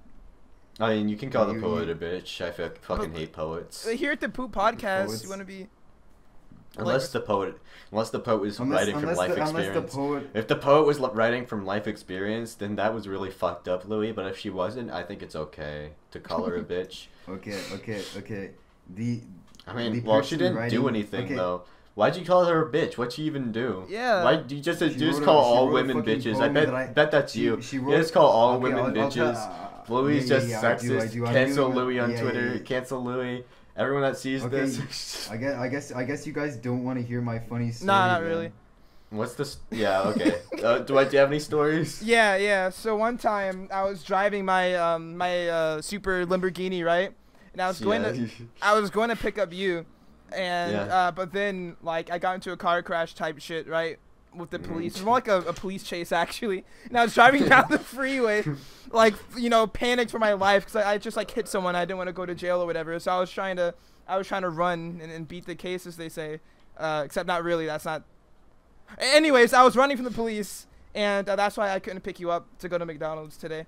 I mean, you can call the You- poet a bitch. I fucking But- hate poets. Uh, Here at the Poop Podcast, poets. you want to be? Unless the poet, unless the poet was Unless, writing from life the, unless the experience. poet. If the poet was writing from life experience, then that was really fucked up, Louis. But if she wasn't, I think it's okay to call her a bitch. Okay, okay, okay. The I mean, well, she didn't writing- do anything okay. though. Why'd you call her a bitch? What'd she even do? Yeah. Why do you just, She you just wrote a- call all women bitches? I bet that I- bet that's she- you. she you just call all Okay, women I'll- I'll tell- bitches. Louis is yeah, just yeah, yeah, I do, I sexist. do, I Cancel really- Louis on yeah, Twitter. yeah, yeah. Cancel Louis. Everyone that sees Okay, this. I guess, I guess, I guess you guys don't want to hear my funny story. Nah, not man. really. What's this? Yeah, okay. uh, do I do you have any stories? Yeah, yeah. So one time I was driving my um my uh, super Lamborghini, right? And I was going Yeah. to I was going to pick up you, and Yeah. uh, but then like I got into a car crash type shit, right? With the Mm. police, it's more like a, a police chase actually. And I was driving down the freeway, like you know, panicked for my life because I, I just like hit someone. I didn't want to go to jail or whatever. So I was trying to I was trying to run and, and beat the case, as they say. Uh, except not really. That's not. Anyways, I was running from the police, and uh, that's why I couldn't pick you up to go to McDonald's today.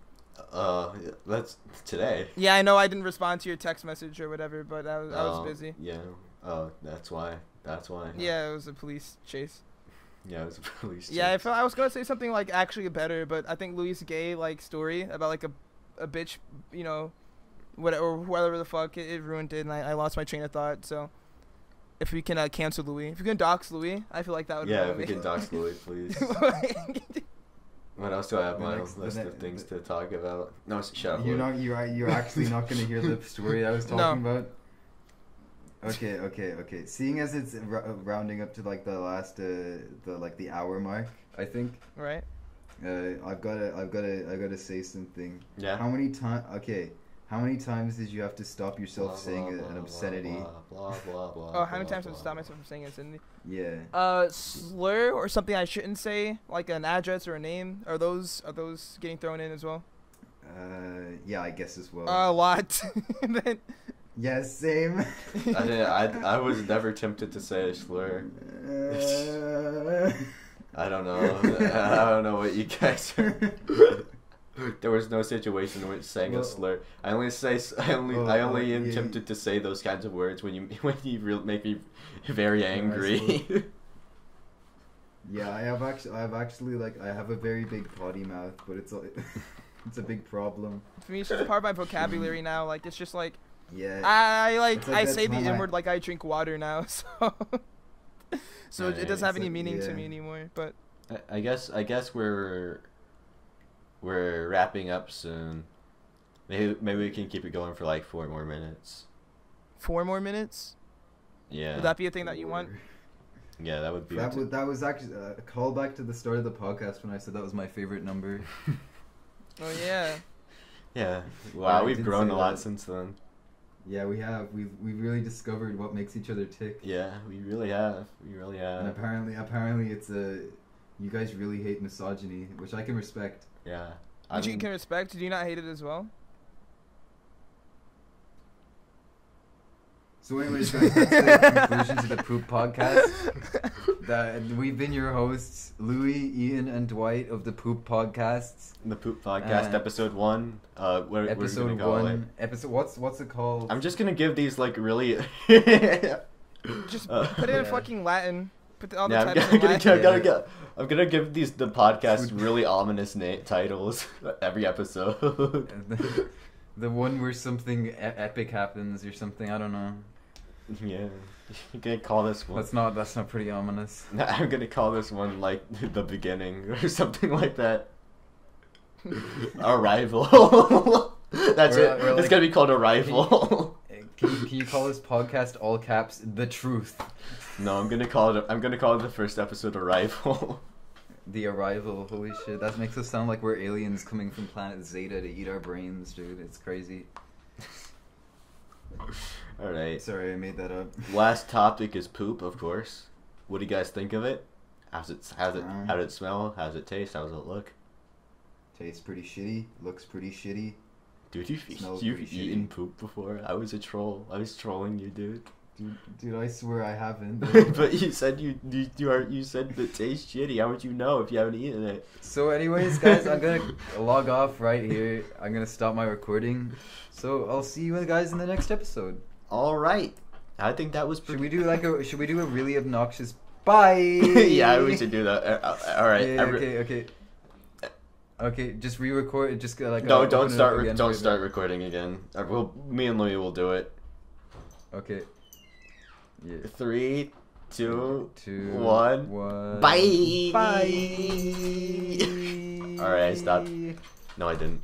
Uh, that's today. Yeah, I know I didn't respond to your text message or whatever, but I was, I was Oh, busy. Yeah. Oh, that's why. That's why. Yeah, it was a police chase. Yeah, it was a police. Yeah, I chase. felt I was gonna say something like actually better, but I think Louis Gay like story about like a, a bitch, you know, whatever or whatever the fuck it, it ruined it, and I, I lost my train of thought. So, if we can uh, cancel Louis, if you can dox Louis, I feel like that would. Yeah, be if we can dox Louis, please. What else do I have on my next- list of things to talk about? No, s- shut up. You're Louis. not. You're. You're actually not going to hear the story I was No. talking about. Okay, okay, okay. Seeing as it's r- rounding up to like the last, uh, the like the hour mark, I think. right. Uh, I've got to. I've got to. I've got to say something. Yeah. How many times? Okay, How many times did you have to stop yourself Blah, saying blah, a- blah, an obscenity? Blah blah blah blah. Oh, how many blah, times have I blah, stopped myself from saying it? Yeah. Uh, slur or something I shouldn't say, like an address or a name. Are those are those getting thrown in as well? Uh, yeah, I guess as well. a lot. Then yeah, same. I didn't. I I was never tempted to say a slur. Uh, I don't know. I don't know what you guys are. There was no situation in which saying Well- a slur. I only say. I only. I Well, only am yeah. tempted to say those kinds of words when you when you real make me very I angry. yeah, I have actually, I have actually like, I have a very big potty mouth, but it's a, it's a big problem. for me, it's just part of my vocabulary now. Like it's just like Yeah. I like, like I say the time I- N word like I drink water now. So so it doesn't have any like- meaning to me anymore. But I, I guess. I guess we're we're wrapping up soon. Maybe maybe we can keep it going for like four more minutes. four more minutes. Yeah. Would that be a thing that you want? yeah, that would be. That, was, that was actually uh, a callback to the start of the podcast when I said that was my favorite number. Oh yeah. yeah. Yeah, Wow, I we've grown a lot that. since then. Yeah, we have. We've we've really discovered what makes each other tick. Yeah, we really have. We really have. And have. apparently, apparently, it's a. You guys really hate misogyny, which I can respect. Yeah. I Which you can respect. Do you not hate it as well? So, anyways, guys, that's the conclusion to the Poop Podcast. That we've been your hosts, Louis, Ian, and Dwight of the Poop Podcasts. the Poop Podcast, Uh, episode one. Uh, what, what are we Episode gonna call it? one. Episode. What's what's it called? I'm just gonna give these like really. Just Uh, put it in Yeah. fucking Latin. Put the, all the yeah, I'm titles gonna, in gonna, Latin. I'm, gonna, Yeah. I'm gonna give these the podcast really ominous na- titles every episode. the, the one where something e- epic happens or something. I don't know. yeah, I'm gonna call this one. That's not. That's not pretty ominous. I'm gonna call this one like the beginning or something like that. Arrival. That's Or- it. or it's like- gonna be called Arrival. Can you, can you call this podcast all caps the truth? no, I'm gonna call it. I'm gonna call it the first episode Arrival. The arrival. Holy shit! That makes us sound like we're aliens coming from planet Zeta to eat our brains, dude. It's crazy. All right. Sorry, I made that up. Last topic is poop, of course. What do you guys think of it? How's it? How's it? Um, How did it smell? How's it taste? How's it look? Tastes pretty shitty. Looks pretty shitty. Dude, you've, you've eaten shitty. poop before. I was a troll. I was trolling you, dude. Dude, dude, I swear I haven't. but you said you you you, are, you said it tastes shitty. How would you know if you haven't eaten it? So, anyways, guys, I'm gonna log off right here. I'm gonna stop my recording. So I'll see you guys in the next episode. All right. I think that was Pretty- Should we do like a? Should we do a really obnoxious bye? yeah, we should do that. Uh, uh, all right. Yeah, re- okay, okay. Okay, just re-record. Just go, like No, I'll don't start. Re- don't start recording again. Uh, we'll, me and Louis will do it. Okay. Yeah. Three, two, Two, one. one. Bye. Bye. All right, I stopped. No, I didn't.